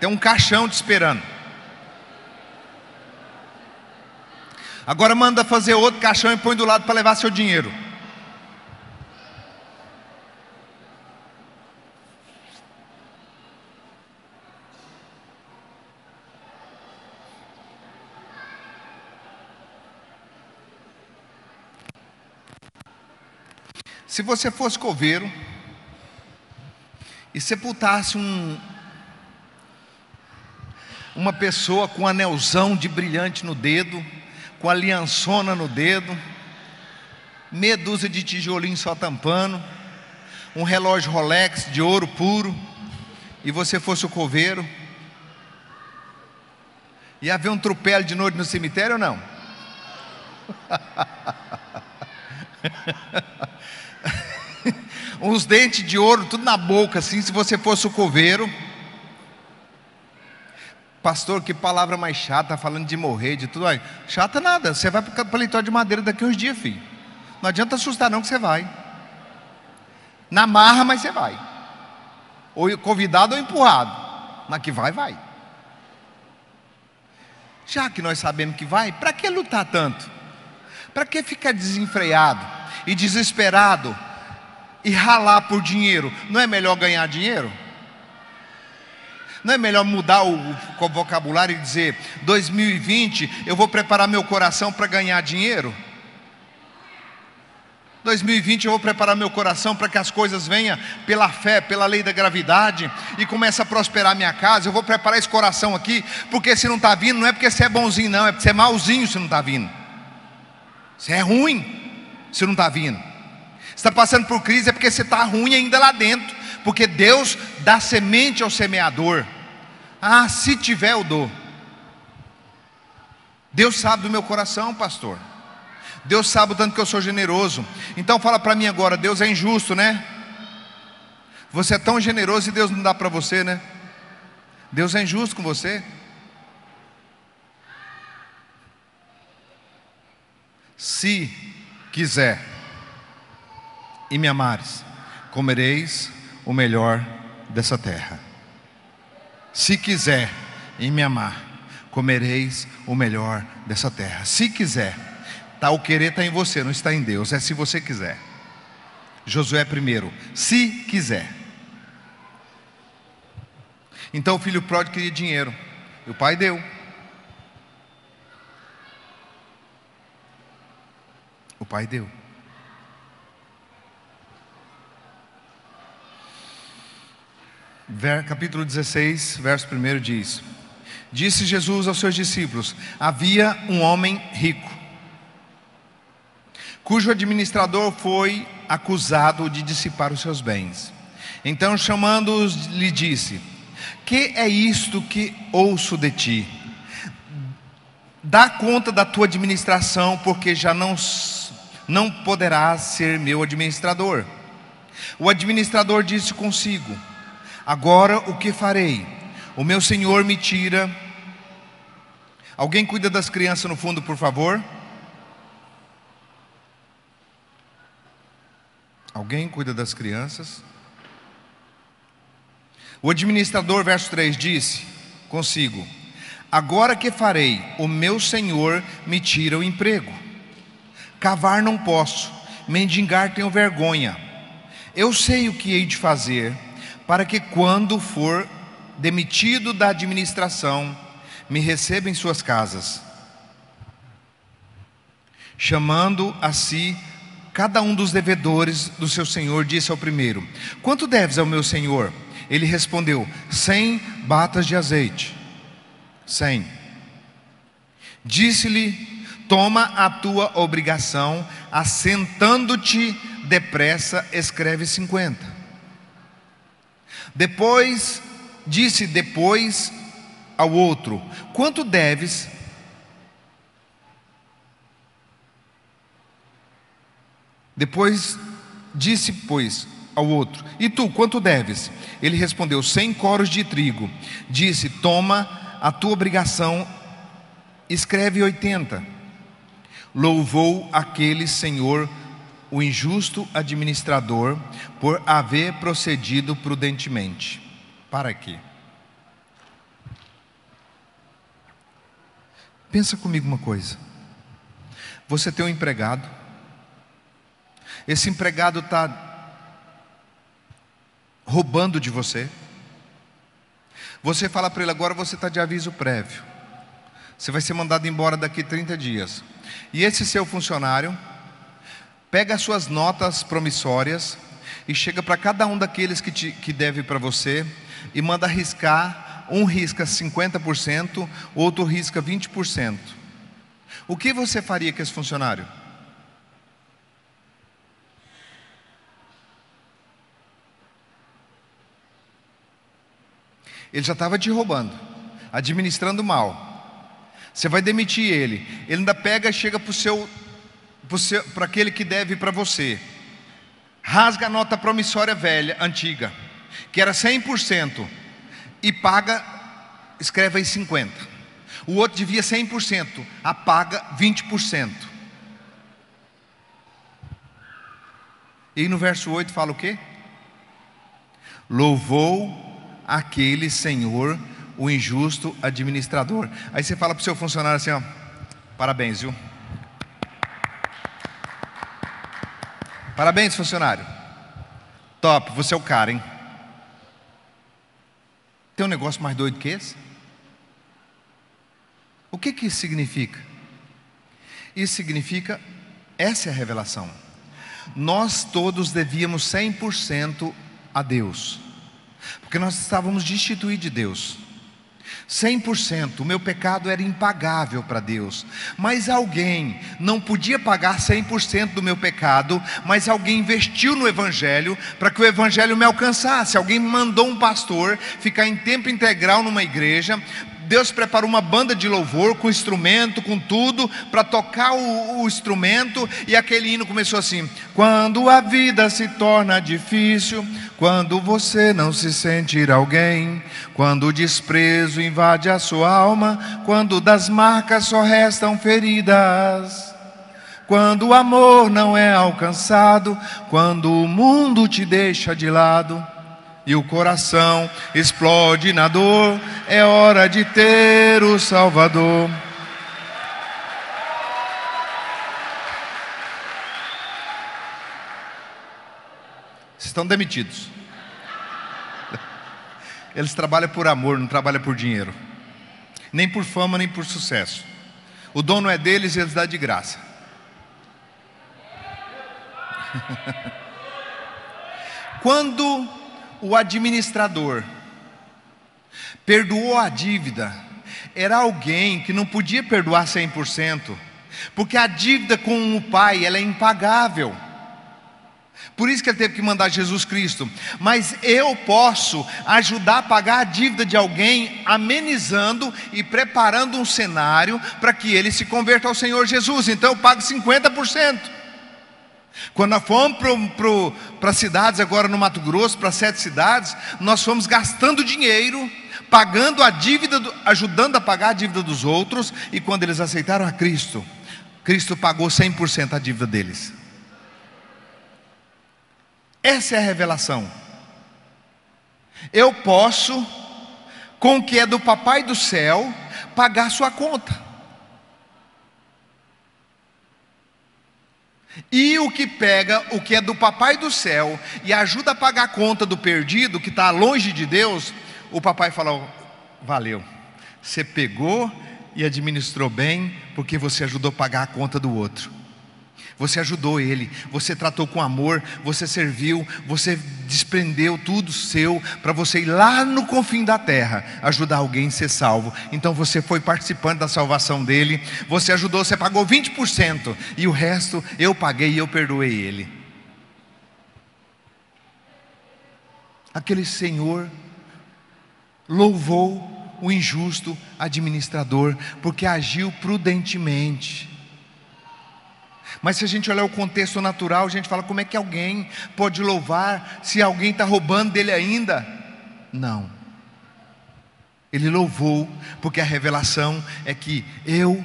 Tem um caixão te esperando. Agora manda fazer outro caixão e põe do lado para levar seu dinheiro. Se você fosse coveiro e sepultasse um, uma pessoa com um anelzão de brilhante no dedo, com aliançona no dedo, dúzia de tijolinho só tampando, um relógio Rolex de ouro puro, e você fosse o coveiro, ia haver um tropelo de noite no cemitério ou não? Uns dentes de ouro, tudo na boca, assim, se você fosse o coveiro. Pastor, que palavra mais chata, falando de morrer, de tudo aí. Chata nada, você vai para o paletó de madeira daqui uns dias, filho. Não adianta assustar não que você vai. Na marra, mas você vai. Ou convidado ou empurrado. Mas que vai, vai. Já que nós sabemos que vai, para que lutar tanto? Para que ficar desenfreado e desesperado e ralar por dinheiro? Não é melhor ganhar dinheiro? Não é melhor mudar o, vocabulário e dizer: 2020 eu vou preparar meu coração para ganhar dinheiro? 2020 eu vou preparar meu coração para que as coisas venham pela fé, pela lei da gravidade e comece a prosperar minha casa. Eu vou preparar esse coração aqui, porque se não está vindo, não é porque você é bonzinho, não, é porque você é malzinho se não está vindo. Você é ruim se não está vindo. Você está passando por crise é porque você está ruim ainda lá dentro, porque Deus dá semente ao semeador. Ah, se tiver, eu dou. Deus sabe do meu coração, pastor. Deus sabe o tanto que eu sou generoso. Então fala para mim agora, Deus é injusto, né? Você é tão generoso e Deus não dá para você, né? Deus é injusto com você. Se quiser e me amares, comereis o melhor dessa terra. Se quiser e me amar, comereis o melhor dessa terra. Se quiser, tá o querer está em você, não está em Deus. É se você quiser. Josué primeiro, se quiser. Então o filho pródigo queria dinheiro, e o pai deu. O pai deu. Capítulo 16, verso 1 diz: Disse Jesus aos seus discípulos: Havia um homem rico, cujo administrador foi acusado de dissipar os seus bens. Então, chamando-os, lhe disse: Que é isto que ouço de ti? Dá conta da tua administração, porque já não, não poderás ser meu administrador. O administrador disse consigo: Agora o que farei? O meu senhor me tira. Alguém cuida das crianças no fundo, por favor? Alguém cuida das crianças? O administrador, verso 3, disse consigo: Agora que farei? O meu senhor me tira o emprego. Cavar não posso, mendigar tenho vergonha. Eu sei o que hei de fazer para que quando for demitido da administração, me receba em suas casas. Chamando a si cada um dos devedores do seu senhor, disse ao primeiro: Quanto deves ao meu senhor? Ele respondeu: Cem batas de azeite. Cem. Disse-lhe: Toma a tua obrigação, assentando-te depressa, escreve cinquenta. Depois, disse depois ao outro: Quanto deves? Depois disse, pois, ao outro: E tu, quanto deves? Ele respondeu: Cem coros de trigo. Disse: Toma a tua obrigação, escreve oitenta. Louvou aquele senhor o injusto administrador por haver procedido prudentemente. Para quê? Pensa comigo uma coisa. Você tem um empregado. Esse empregado está roubando de você. Você fala para ele agora, você está de aviso prévio. Você vai ser mandado embora daqui 30 dias. E esse seu funcionário Pega as suas notas promissórias e chega para cada um daqueles que, te, que deve para você e manda riscar. Um risca 50%, outro risca 20%. O que você faria com esse funcionário? Ele já estava te roubando, administrando mal. Você vai demitir ele. Ele ainda pega, e chega para o seu para aquele que deve para você. Rasga a nota promissória velha, antiga, que era 100%, e paga, escreve aí 50%. O outro devia 100%, apaga 20%. E no verso 8 fala o quê? Louvou aquele Senhor, o injusto administrador. Aí você fala para o seu funcionário assim: ó, parabéns, viu? Parabéns, funcionário. Top, você é o cara, hein? Tem um negócio mais doido que esse? O que, que isso significa? Isso significa, essa é a revelação. Nós todos devíamos 100% a Deus, porque nós estávamos destituídos de Deus. 100%, o meu pecado era impagável para Deus, mas alguém não podia pagar 100% do meu pecado, mas alguém investiu no Evangelho para que o Evangelho me alcançasse. Alguém mandou um pastor ficar em tempo integral numa igreja, Deus preparou uma banda de louvor com instrumento, com tudo, para tocar o, o, instrumento, e aquele hino começou assim: Quando a vida se torna difícil, quando você não se sentir alguém, quando o desprezo invade a sua alma, quando das marcas só restam feridas. Quando o amor não é alcançado, quando o mundo te deixa de lado, e o coração explode na dor, é hora de ter o Salvador. Estão demitidos. Eles trabalham por amor, não trabalham por dinheiro. Nem por fama, nem por sucesso. O dono é deles e eles dão de graça. Quando o administrador perdoou a dívida, era alguém que não podia perdoar 100%, porque a dívida com o pai ela é impagável. Por isso que ele teve que mandar Jesus Cristo. Mas eu posso ajudar a pagar a dívida de alguém, amenizando e preparando um cenário para que ele se converta ao Senhor Jesus. Então eu pago 50%. Quando nós fomos para cidades, agora no Mato Grosso, para sete cidades, nós fomos gastando dinheiro, pagando a dívida, ajudando a pagar a dívida dos outros, e quando eles aceitaram a Cristo, Cristo pagou 100% a dívida deles. Essa é a revelação. Eu posso, com o que é do Papai do céu, pagar sua conta. E o que pega o que é do papai do céu e ajuda a pagar a conta do perdido que está longe de Deus, o papai fala: valeu, você pegou e administrou bem, porque você ajudou a pagar a conta do outro. Você ajudou ele, você tratou com amor, você serviu, você desprendeu tudo seu para você ir lá no confim da terra ajudar alguém a ser salvo. Então você foi participando da salvação dele, você ajudou, você pagou 20% e o resto eu paguei e eu perdoei ele. Aquele senhor louvou o injusto administrador porque agiu prudentemente. Mas se a gente olhar o contexto natural, a gente fala: como é que alguém pode louvar se alguém está roubando dele ainda? Não. Ele louvou, porque a revelação é que eu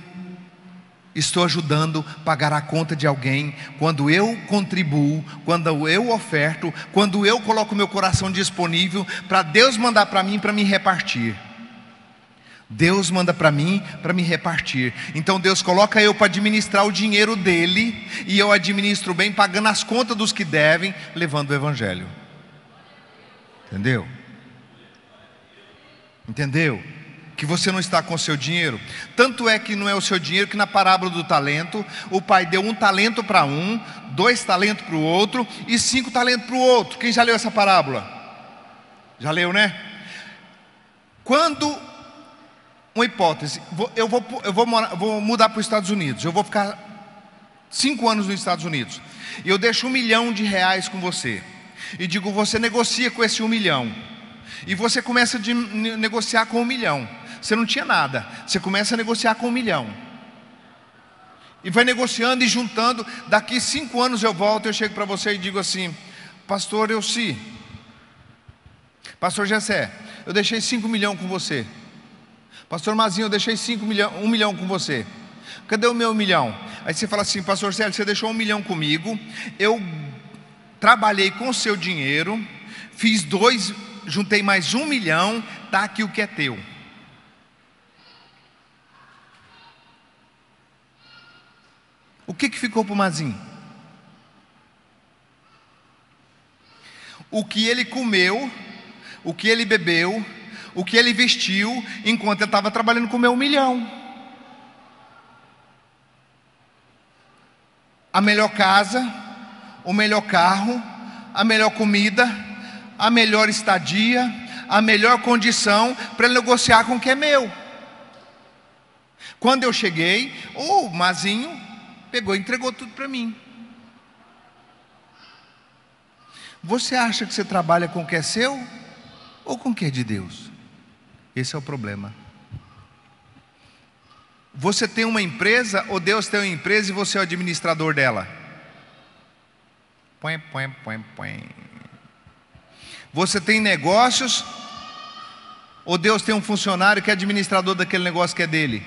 estou ajudando a pagar a conta de alguém quando eu contribuo, quando eu oferto, quando eu coloco meu coração disponível para Deus mandar para mim para me repartir. Deus manda para mim para me repartir. Então Deus coloca eu para administrar o dinheiro dele e eu administro bem, pagando as contas dos que devem, levando o evangelho. Entendeu? Entendeu? Que você não está com o seu dinheiro. Tanto é que não é o seu dinheiro que na parábola do talento, o pai deu um talento para um, dois talentos para o outro e cinco talentos para o outro. Quem já leu essa parábola? Já leu, né? Quando uma hipótese. Eu vou, eu vou, morar, vou mudar para os Estados Unidos. Eu vou ficar cinco anos nos Estados Unidos. E eu deixo um milhão de reais com você. E digo, você negocia com esse um milhão. E você começa a negociar com um milhão. Você não tinha nada. Você começa a negociar com um milhão. E vai negociando e juntando. Daqui cinco anos eu volto, eu chego para você e digo assim, pastor Elci, pastor Jessé, eu deixei cinco milhões com você. Pastor Mazinho, eu deixei cinco milhão, um milhão com você. Cadê o meu milhão? Aí você fala assim, pastor Célio, você deixou um milhão comigo, eu trabalhei com o seu dinheiro, fiz dois, juntei mais um milhão, tá aqui o que é teu. O que, que ficou para o Mazinho? O que ele comeu, o que ele bebeu, o que ele vestiu, enquanto ele estava trabalhando com o meu milhão. A melhor casa, o melhor carro, a melhor comida, a melhor estadia, a melhor condição para negociar com o que é meu. Quando eu cheguei, o Mazinho pegou e entregou tudo para mim. Você acha que você trabalha com o que é seu ou com o que é de Deus? Esse é o problema. Você tem uma empresa ou Deus tem uma empresa e você é o administrador dela? Põe, põe, põe, põe. Você tem negócios ou Deus tem um funcionário que é administrador daquele negócio que é dele?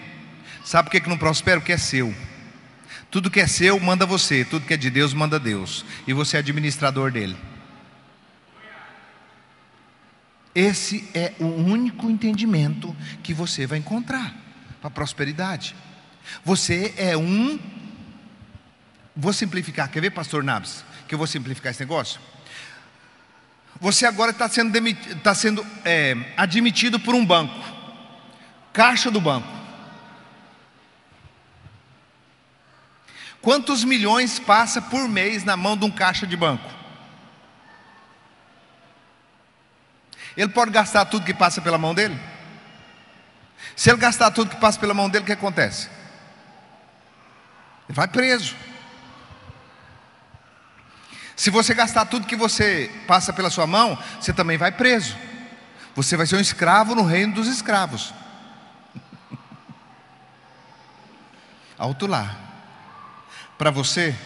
Sabe por que, que não prospera? Porque é seu. Tudo que é seu manda você, tudo que é de Deus manda Deus. E você é administrador dele. Esse é o único entendimento que você vai encontrar para a prosperidade. Você é um. Vou simplificar, quer ver, pastor Nabs? Que eu vou simplificar esse negócio? Você agora está sendo, tá sendo é, admitido por um banco, caixa do banco. Quantos milhões passa por mês na mão de um caixa de banco? Ele pode gastar tudo que passa pela mão dele? Se ele gastar tudo que passa pela mão dele, o que acontece? Ele vai preso. Se você gastar tudo que você passa pela sua mão, você também vai preso. Você vai ser um escravo no reino dos escravos. Alto lá. Para você,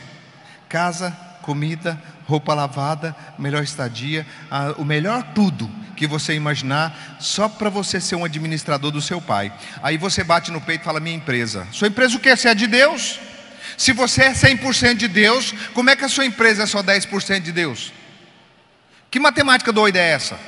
casa, comida, roupa lavada, melhor estadia, a- o melhor tudo que você imaginar, só para você ser um administrador do seu pai. Aí você bate no peito e fala: Minha empresa. Sua empresa o que? Você é de Deus? Se você é 100% de Deus, como é que a sua empresa é só 10% de Deus? Que matemática doida é essa?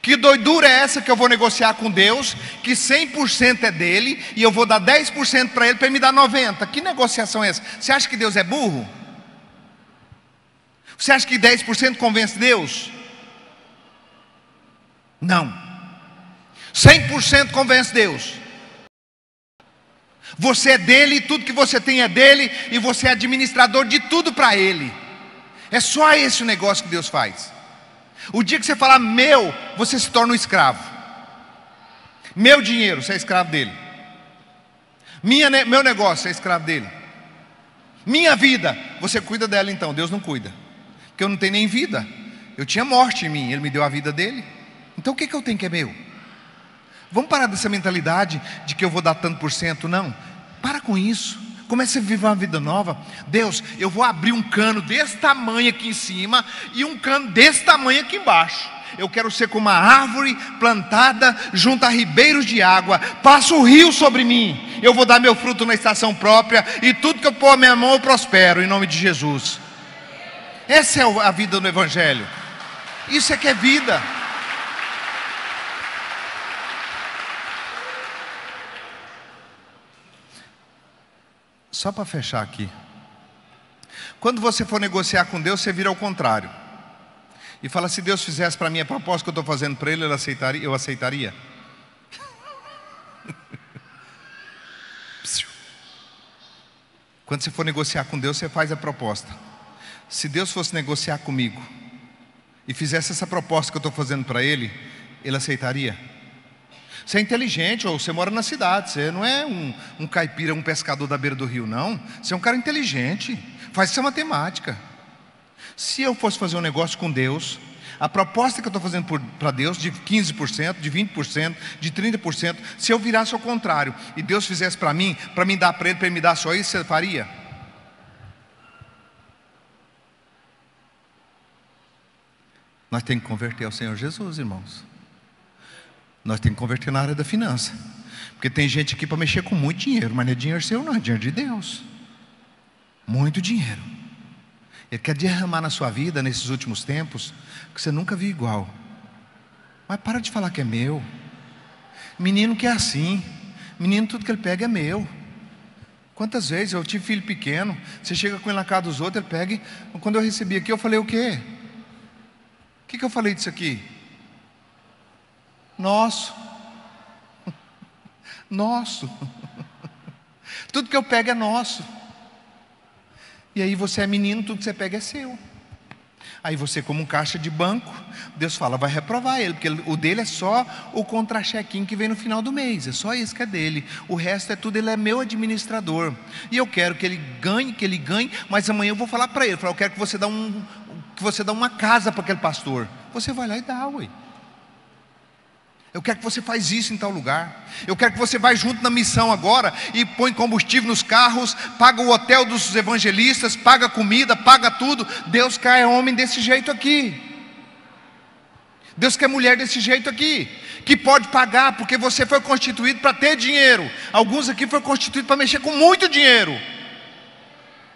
Que doidura é essa que eu vou negociar com Deus, que 100% é dele e eu vou dar 10% para ele para ele me dar 90%? Que negociação é essa? Você acha que Deus é burro? Você acha que 10% convence Deus? Não. 100% convence Deus. Você é dele, tudo que você tem é dele, e você é administrador de tudo para ele. É só esse o negócio que Deus faz. O dia que você falar meu, você se torna um escravo. Meu dinheiro, você é escravo dele. Minha, meu negócio, você é escravo dele. Minha vida, você cuida dela então, Deus não cuida. Porque eu não tenho nem vida. Eu tinha morte em mim, Ele me deu a vida dele. Então o que, que eu tenho que é meu? Vamos parar dessa mentalidade de que eu vou dar tanto por cento, não. Para com isso. Comece a viver uma vida nova. Deus, eu vou abrir um cano desse tamanho aqui em cima e um cano desse tamanho aqui embaixo. Eu quero ser como uma árvore plantada junto a ribeiros de água. Passa o rio sobre mim. Eu vou dar meu fruto na estação própria e tudo que eu pôr a minha mão eu prospero em nome de Jesus. Essa é a vida no Evangelho. Isso é que é vida. Só para fechar aqui. Quando você for negociar com Deus, você vira ao contrário. E fala: se Deus fizesse para mim a proposta que eu estou fazendo para Ele, aceitaria, eu aceitaria. Quando você for negociar com Deus, você faz a proposta. Se Deus fosse negociar comigo e fizesse essa proposta que eu estou fazendo para Ele, Ele aceitaria? Você é inteligente, ou você mora na cidade, você não é um, um caipira, um pescador da beira do rio, não. Você é um cara inteligente, faz essa matemática. Se eu fosse fazer um negócio com Deus, A proposta que eu estou fazendo para Deus de 15%, de 20%, de 30%, se eu virasse ao contrário e Deus fizesse para mim, para mim dar para Ele, para Ele me dar só isso, você faria? Nós temos que converter ao Senhor Jesus, irmãos. Nós temos que converter na área da finança. Porque tem gente aqui para mexer com muito dinheiro, mas não é dinheiro seu, não, é dinheiro de Deus. Muito dinheiro. Ele quer derramar na sua vida nesses últimos tempos que você nunca viu igual. Mas para de falar que é meu. Menino que é assim. Menino, tudo que ele pega é meu. Quantas vezes eu tive filho pequeno, você chega com ele na casa dos outros, ele pega. Quando eu recebi aqui, eu falei o quê? Que, que eu falei disso aqui? Nosso. Nosso. Tudo que eu pego é nosso. E aí você é menino, tudo que você pega é seu. Aí você, como um caixa de banco, Deus fala, vai reprovar ele, porque o dele é só o contra-chequinho que vem no final do mês, é só isso que é dele. O resto é tudo, ele é meu administrador. E eu quero que ele ganhe, que ele ganhe, mas amanhã eu vou falar para ele, eu quero que você dá um, que você dá uma casa para aquele pastor. Você vai lá e dá, ué. Eu quero que você faz isso em tal lugar. Eu quero que você vá junto na missão agora e põe combustível nos carros, paga o hotel dos evangelistas, paga comida, paga tudo. Deus quer homem desse jeito aqui. Deus quer mulher desse jeito aqui, que pode pagar, porque você foi constituído para ter dinheiro. Alguns aqui foram constituídos para mexer com muito dinheiro.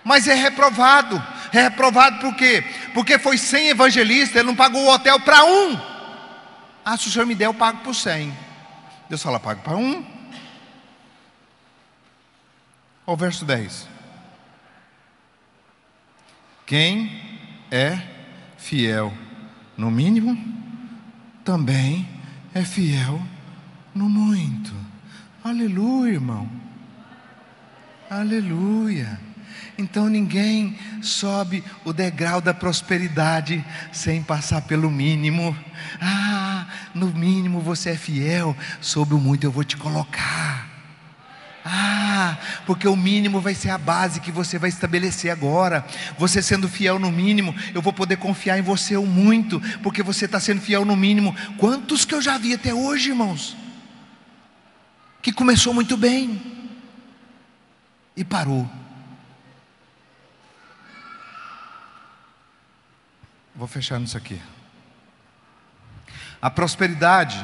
Mas é reprovado. É reprovado por quê? Porque foi sem evangelista, ele não pagou o hotel para um. Ah, se o senhor me der, eu pago por cem. Deus fala, pago para um. Olha o verso 10. Quem é fiel no mínimo, também é fiel no muito. Aleluia, irmão. Aleluia. Então ninguém sobe o degrau da prosperidade sem passar pelo mínimo. Ah, no mínimo você é fiel, sobre o muito eu vou te colocar. Ah, porque o mínimo vai ser a base que você vai estabelecer agora. Você sendo fiel no mínimo, eu vou poder confiar em você o muito, porque você está sendo fiel no mínimo. Quantos que eu já vi até hoje, irmãos? Que começou muito bem e parou. Vou fechar nisso aqui. A prosperidade,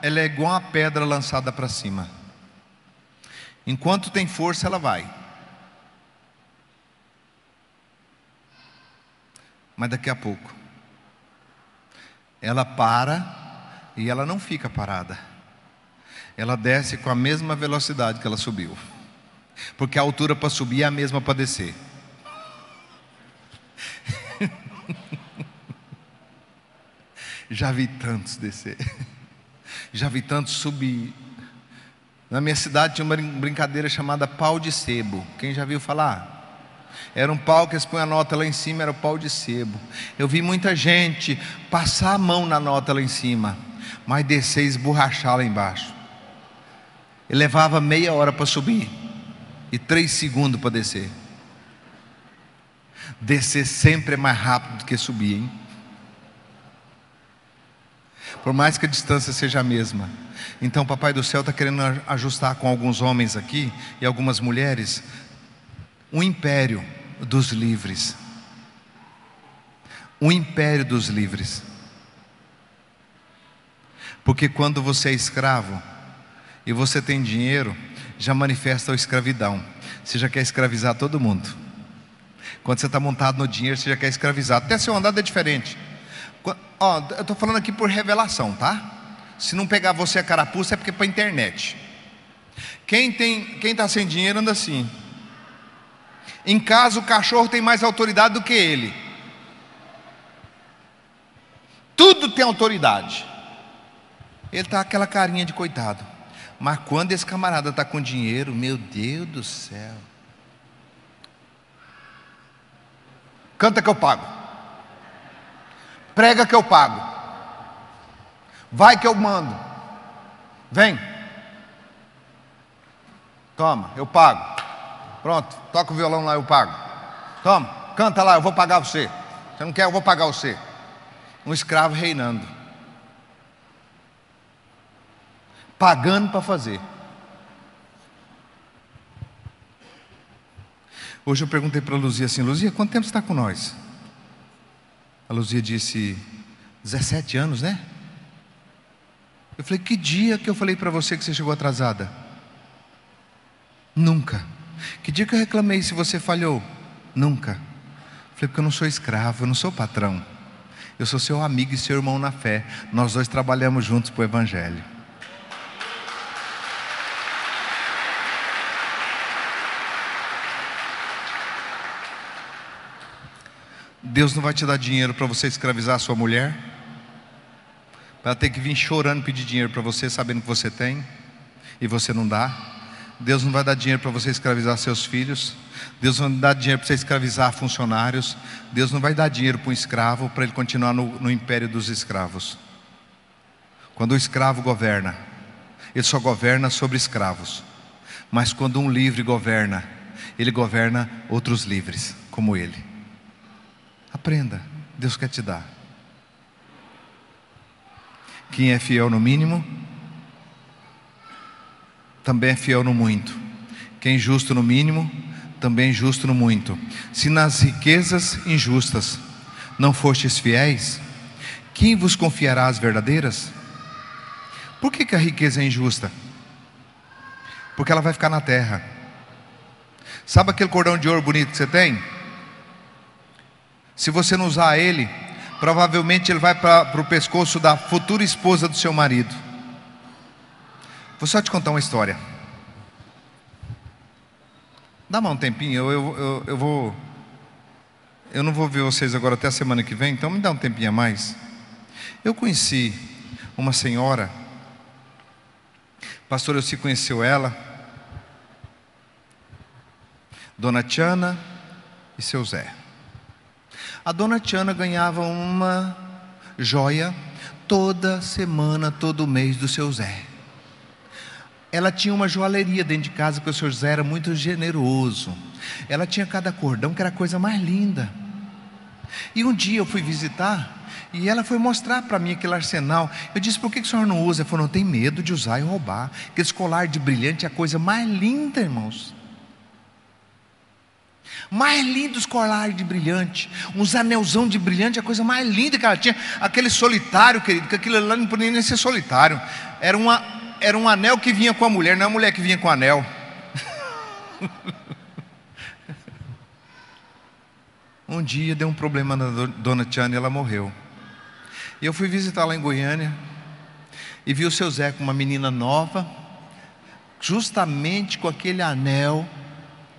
ela é igual a pedra lançada para cima. Enquanto tem força, ela vai. Mas daqui a pouco, ela para e ela não fica parada. Ela desce com a mesma velocidade que ela subiu. Porque a altura para subir é a mesma para descer. Já vi tantos descer. Já vi tantos subir. Na minha cidade tinha uma brincadeira chamada pau de sebo. Quem já viu falar? Era um pau que eles a nota lá em cima, era o pau de sebo. Eu vi muita gente passar a mão na nota lá em cima, mas descer e esborrachar lá embaixo. Levava meia hora para subir e três segundos para descer. Descer sempre é mais rápido do que subir, hein? Por mais que a distância seja a mesma. Então, o Papai do Céu está querendo ajustar com alguns homens aqui e algumas mulheres o império dos livres. O império dos livres. Porque quando você é escravo e você tem dinheiro, já manifesta a escravidão. Você já quer escravizar todo mundo. Quando você está montado no dinheiro, você já quer escravizar. Até seu andado é diferente. Ó, eu estou falando aqui por revelação, tá? Se não pegar você a carapuça é porque é para internet. Quem tem, quem está sem dinheiro anda assim. Em casa o cachorro tem mais autoridade do que ele. Tudo tem autoridade. Ele está aquela carinha de coitado. Mas quando esse camarada está com dinheiro, meu Deus do céu. Canta que eu pago. Prega que eu pago. Vai que eu mando. Vem. Toma, eu pago. Pronto, toca o violão lá, eu pago. Toma, canta lá, eu vou pagar você. Você não quer, eu vou pagar você. um escravo reinando, pagando para fazer. Hoje eu perguntei para a Luzia assim: Luzia, quanto tempo você está com nós? A Luzia disse: 17 anos, né? Eu falei: Que dia que eu falei para você que você chegou atrasada? Nunca. Que dia que eu reclamei se você falhou? Nunca. Eu falei: Porque eu não sou escravo, eu não sou patrão. Eu sou seu amigo e seu irmão na fé. Nós dois trabalhamos juntos para o Evangelho. Deus não vai te dar dinheiro para você escravizar a sua mulher, para ter que vir chorando pedir dinheiro para você, sabendo que você tem, e você não dá. Deus não vai dar dinheiro para você escravizar seus filhos. Deus não vai dar dinheiro para você escravizar funcionários. Deus não vai dar dinheiro para um escravo para ele continuar no, no império dos escravos. Quando o escravo governa, ele só governa sobre escravos. Mas quando um livre governa, ele governa outros livres, como ele. Aprenda, Deus quer te dar. Quem é fiel no mínimo, também é fiel no muito. Quem é justo no mínimo, também é justo no muito. Se nas riquezas injustas não fostes fiéis, quem vos confiará as verdadeiras? Por que, que a riqueza é injusta? Porque ela vai ficar na terra. Sabe aquele cordão de ouro bonito que você tem? Se você não usar ele, provavelmente ele vai para o pescoço da futura esposa do seu marido. Vou só te contar uma história. Dá mais um tempinho, eu, eu, eu, eu vou. Eu não vou ver vocês agora até a semana que vem, então me dá um tempinho a mais. Eu conheci uma senhora, pastor, eu se conheceu ela, Dona Tiana e seu Zé. A dona Tiana ganhava uma joia toda semana, todo mês do seu Zé. Ela tinha uma joalheria dentro de casa, porque o seu Zé era muito generoso. Ela tinha cada cordão que era a coisa mais linda. E um dia eu fui visitar e ela foi mostrar para mim aquele arsenal. Eu disse: por que, que o senhor não usa? Ela falou: não tem medo de usar e roubar. Aquele colar de brilhante é a coisa mais linda, irmãos. Mais lindos colares de brilhante, uns anelzão de brilhante, a coisa mais linda que ela tinha. Aquele solitário, querido, que aquilo lá não podia nem ser solitário. Era, uma, era um anel que vinha com a mulher, não é a mulher que vinha com o anel. um dia deu um problema na dona Tiana e ela morreu. E eu fui visitar lá em Goiânia e vi o seu Zé com uma menina nova, justamente com aquele anel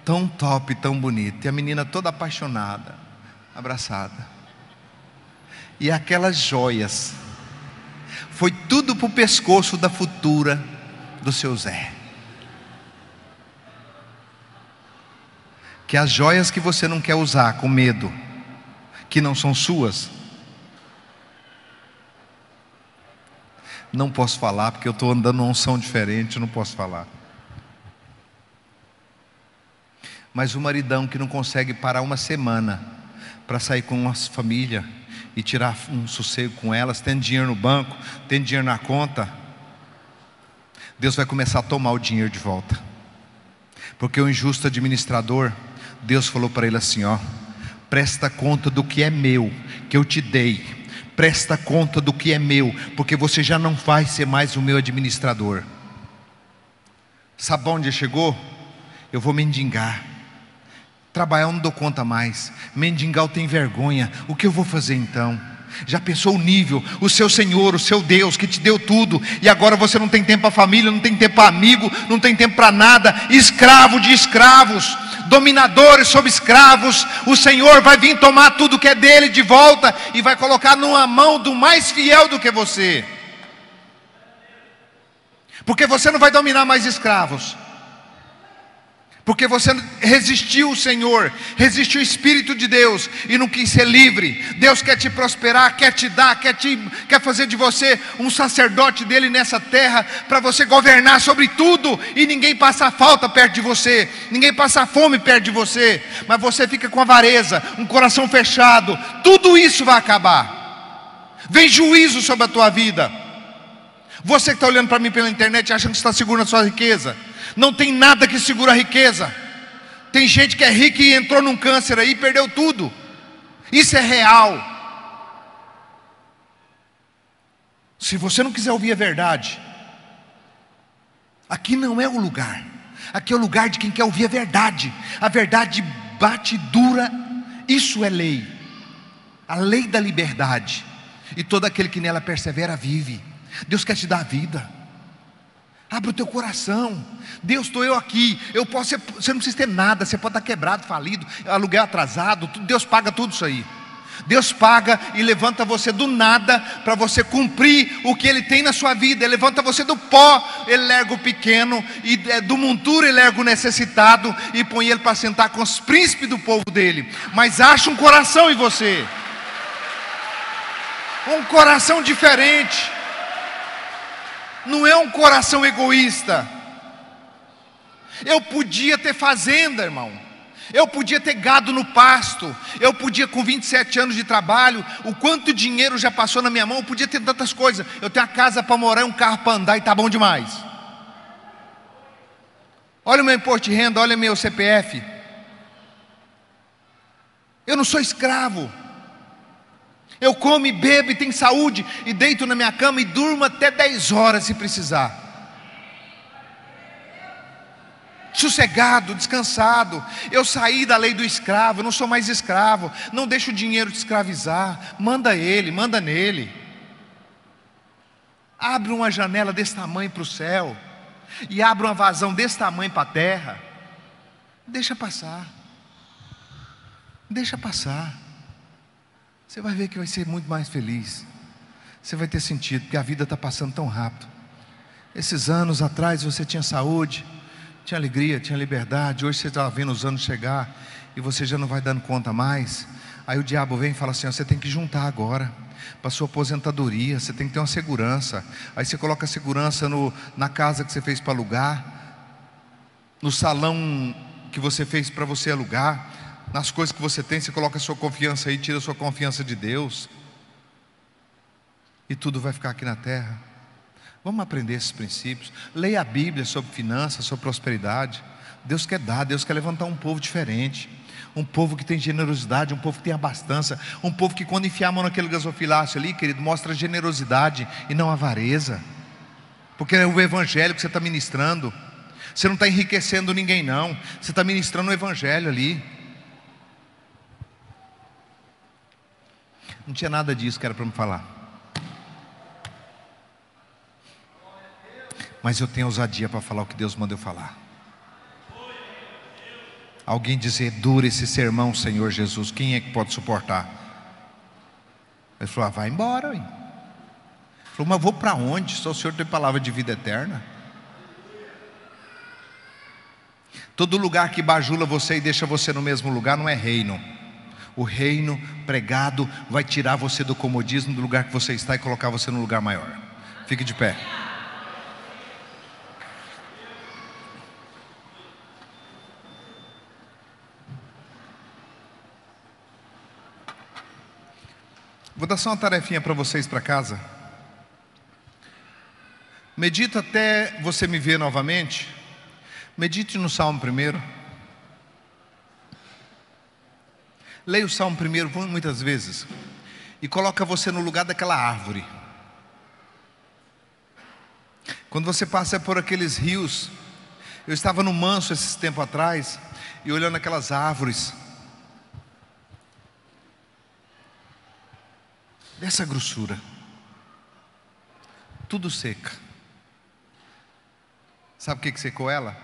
tão top, tão bonito. E a menina toda apaixonada, abraçada. E aquelas joias. Foi tudo para o pescoço da futura do seu Zé. Que as joias que você não quer usar com medo, que não são suas, não posso falar porque eu estou andando uma unção diferente, não posso falar. Mas o maridão que não consegue parar uma semana para sair com a família e tirar um sossego com elas, tendo dinheiro no banco, tendo dinheiro na conta, Deus vai começar a tomar o dinheiro de volta. Porque o injusto administrador, Deus falou para ele assim: ó, presta conta do que é meu, que eu te dei. Presta conta do que é meu, porque você já não vai ser mais o meu administrador. Sabe onde chegou? Eu vou mendigar. Trabalhar eu não dou conta mais. Mendigar eu tenho vergonha. O que eu vou fazer então? Já pensou o nível? O seu Senhor, o seu Deus que te deu tudo, e agora você não tem tempo para família, não tem tempo para amigo, não tem tempo para nada, escravo de escravos, dominadores sobre escravos. O Senhor vai vir tomar tudo que é dele de volta e vai colocar numa mão do mais fiel do que você. Porque você não vai dominar mais escravos porque você resistiu o Senhor, resistiu o Espírito de Deus e não quis ser livre. Deus quer te prosperar, quer te dar, quer, te, quer fazer de você um sacerdote dele nessa terra, para você governar sobre tudo e ninguém passa falta perto de você, ninguém passa fome perto de você, mas você fica com avareza, um coração fechado, tudo isso vai acabar. Vem juízo sobre a tua vida. Você que está olhando para mim pela internet achando que está seguro na sua riqueza. Não tem nada que segura a riqueza. Tem gente que é rica e entrou num câncer aí e perdeu tudo. Isso é real. Se você não quiser ouvir a verdade, aqui não é o lugar. Aqui é o lugar de quem quer ouvir a verdade. A verdade bate dura. Isso é lei. A lei da liberdade. E todo aquele que nela persevera vive. Deus quer te dar vida. Abre o teu coração. Deus, estou eu aqui. Eu posso, ser- você não precisa ter nada. Você pode estar quebrado, falido, aluguel atrasado. Deus paga tudo isso aí. Deus paga e levanta você do nada para você cumprir o que Ele tem na sua vida. Ele levanta você do pó, Ele lerga o pequeno, e é, do monturo Ele lerga o necessitado e põe ele para sentar com os príncipes do povo dele. Mas acha um coração em você, um coração diferente. Não é um coração egoísta. Eu podia ter fazenda, irmão. Eu podia ter gado no pasto. Eu podia, com 27 anos de trabalho, o quanto dinheiro já passou na minha mão, eu podia ter tantas coisas. Eu tenho a casa para morar, um carro para andar e tá bom demais. Olha o meu imposto de renda, olha meu CPF. Eu não sou escravo. Eu como e bebo e tenho saúde e deito na minha cama e durmo até 10 horas se precisar. Sossegado, descansado. Eu saí da lei do escravo, não sou mais escravo. Não deixa o dinheiro te escravizar. Manda ele, manda nele. Abre uma janela desse tamanho para o céu. E abre uma vazão desse tamanho para a terra. Deixa passar. Deixa passar. Você vai ver que vai ser muito mais feliz. Você vai ter sentido, porque a vida está passando tão rápido. Esses anos atrás você tinha saúde, tinha alegria, tinha liberdade. Hoje você está vendo os anos chegar e você já não vai dando conta mais. Aí o diabo vem e fala assim: você tem que juntar agora para sua aposentadoria, você tem que ter uma segurança. Aí você coloca a segurança no, na casa que você fez para alugar, no salão que você fez para você alugar, nas coisas que você tem, você coloca a sua confiança aí, tira a sua confiança de Deus, e tudo vai ficar aqui na terra. Vamos aprender esses princípios. Leia a Bíblia sobre finanças, sobre prosperidade. Deus quer dar, Deus quer levantar um povo diferente. Um povo que tem generosidade, um povo que tem abastança, um povo que quando enfiar a mão naquele gasofilácio ali, querido, mostra generosidade e não avareza. Porque é o evangelho que você está ministrando. Você não está enriquecendo ninguém, não. Você está ministrando o evangelho ali. Não tinha nada disso que era para me falar. Mas eu tenho ousadia para falar o que Deus manda eu falar. Alguém dizer, dura esse sermão, Senhor Jesus, quem é que pode suportar? Ele falou, ah, vai embora. Hein? Ele falou, mas vou para onde? Só o Senhor tem palavra de vida eterna. Todo lugar que bajula você e deixa você no mesmo lugar não é reino. O reino pregado vai tirar você do comodismo do lugar que você está e colocar você no lugar maior. Fique de pé. Vou dar só uma tarefinha para vocês para casa. Medita até você me ver novamente. Medite no Salmo primeiro. Leia o Salmo primeiro muitas vezes. E coloca você no lugar daquela árvore. Quando você passa por aqueles rios, eu estava no manso esses tempo atrás e olhando aquelas árvores dessa grossura, tudo seca. Sabe o que, secou ela?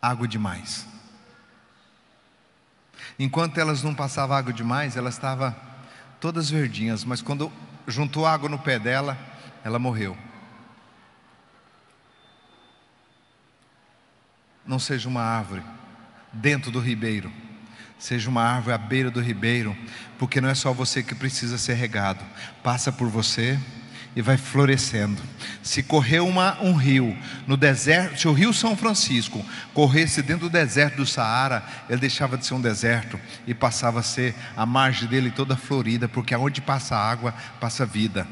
Água demais. Enquanto elas não passavam água demais, ela estava todas verdinhas, mas quando juntou água no pé dela, ela morreu. Não seja uma árvore dentro do ribeiro, seja uma árvore à beira do ribeiro, porque não é só você que precisa ser regado, passa por você e vai florescendo. Se correr uma, um rio no deserto, se o rio São Francisco corresse dentro do deserto do Saara, ele deixava de ser um deserto e passava a ser a margem dele toda florida, porque aonde passa água, passa vida.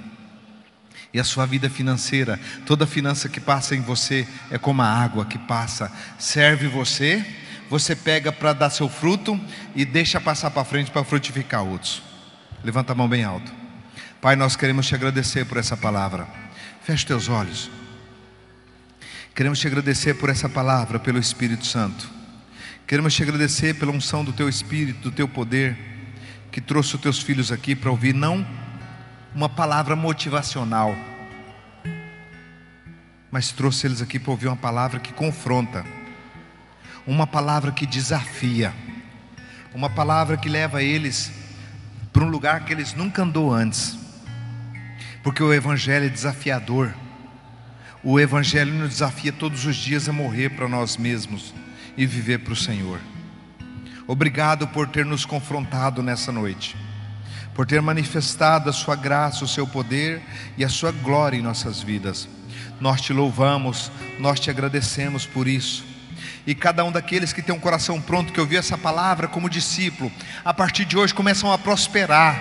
E a sua vida financeira, toda finança que passa em você é como a água que passa, serve você, você pega para dar seu fruto e deixa passar para frente para frutificar outros. Levanta a mão bem alto. Pai, nós queremos te agradecer por essa palavra. Feche teus olhos. Queremos te agradecer por essa palavra, pelo Espírito Santo. Queremos te agradecer pela unção do teu Espírito, do teu poder, que trouxe os teus filhos aqui para ouvir não uma palavra motivacional, mas trouxe eles aqui para ouvir uma palavra que confronta, uma palavra que desafia, uma palavra que leva eles para um lugar que eles nunca andou antes porque o Evangelho é desafiador. O Evangelho nos desafia todos os dias a morrer para nós mesmos e viver para o Senhor. Obrigado por ter nos confrontado nessa noite, por ter manifestado a Sua graça, o Seu poder e a Sua glória em nossas vidas. Nós te louvamos, nós te agradecemos por isso. E cada um daqueles que tem um coração pronto, que ouviu essa palavra como discípulo, a partir de hoje começam a prosperar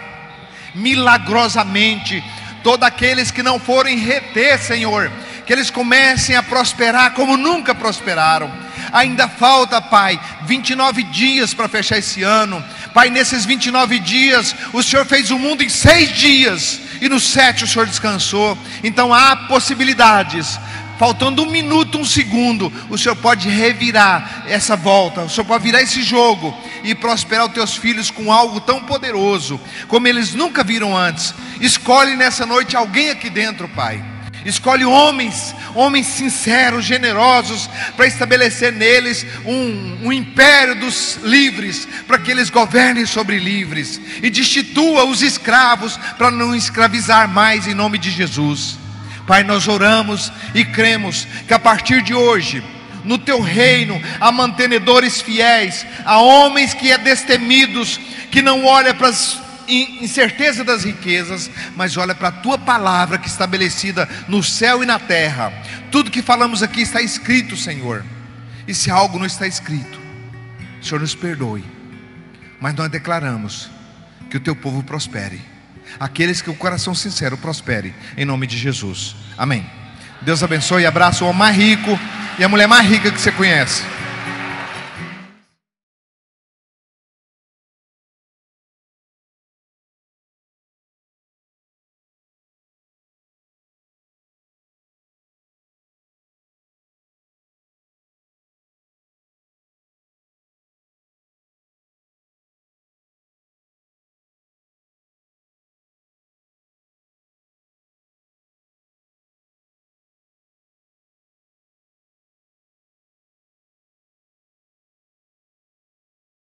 milagrosamente todos aqueles que não forem reter, Senhor, que eles comecem a prosperar como nunca prosperaram. Ainda falta, Pai, 29 dias para fechar esse ano. Pai, nesses 29 dias, o Senhor fez o mundo em seis dias, e no sete o Senhor descansou. Então há possibilidades faltando um minuto, um segundo, o Senhor pode revirar essa volta, o Senhor pode virar esse jogo e prosperar os teus filhos com algo tão poderoso, como eles nunca viram antes. Escolhe nessa noite alguém aqui dentro, Pai. Escolhe homens, homens sinceros, generosos, para estabelecer neles um, um império dos livres, para que eles governem sobre livres, e destitua os escravos, para não escravizar mais, em nome de Jesus. Pai, nós oramos e cremos que a partir de hoje, no teu reino, há mantenedores fiéis, há homens que é destemidos, que não olha para as incerteza das riquezas, mas olha para a tua palavra que é estabelecida no céu e na terra. Tudo que falamos aqui está escrito, Senhor. E se algo não está escrito, Senhor nos perdoe. Mas nós declaramos que o teu povo prospere aqueles que o coração sincero prospere, em nome de Jesus. Amém. Deus abençoe e abraça o homem mais rico e a mulher mais rica que você conhece.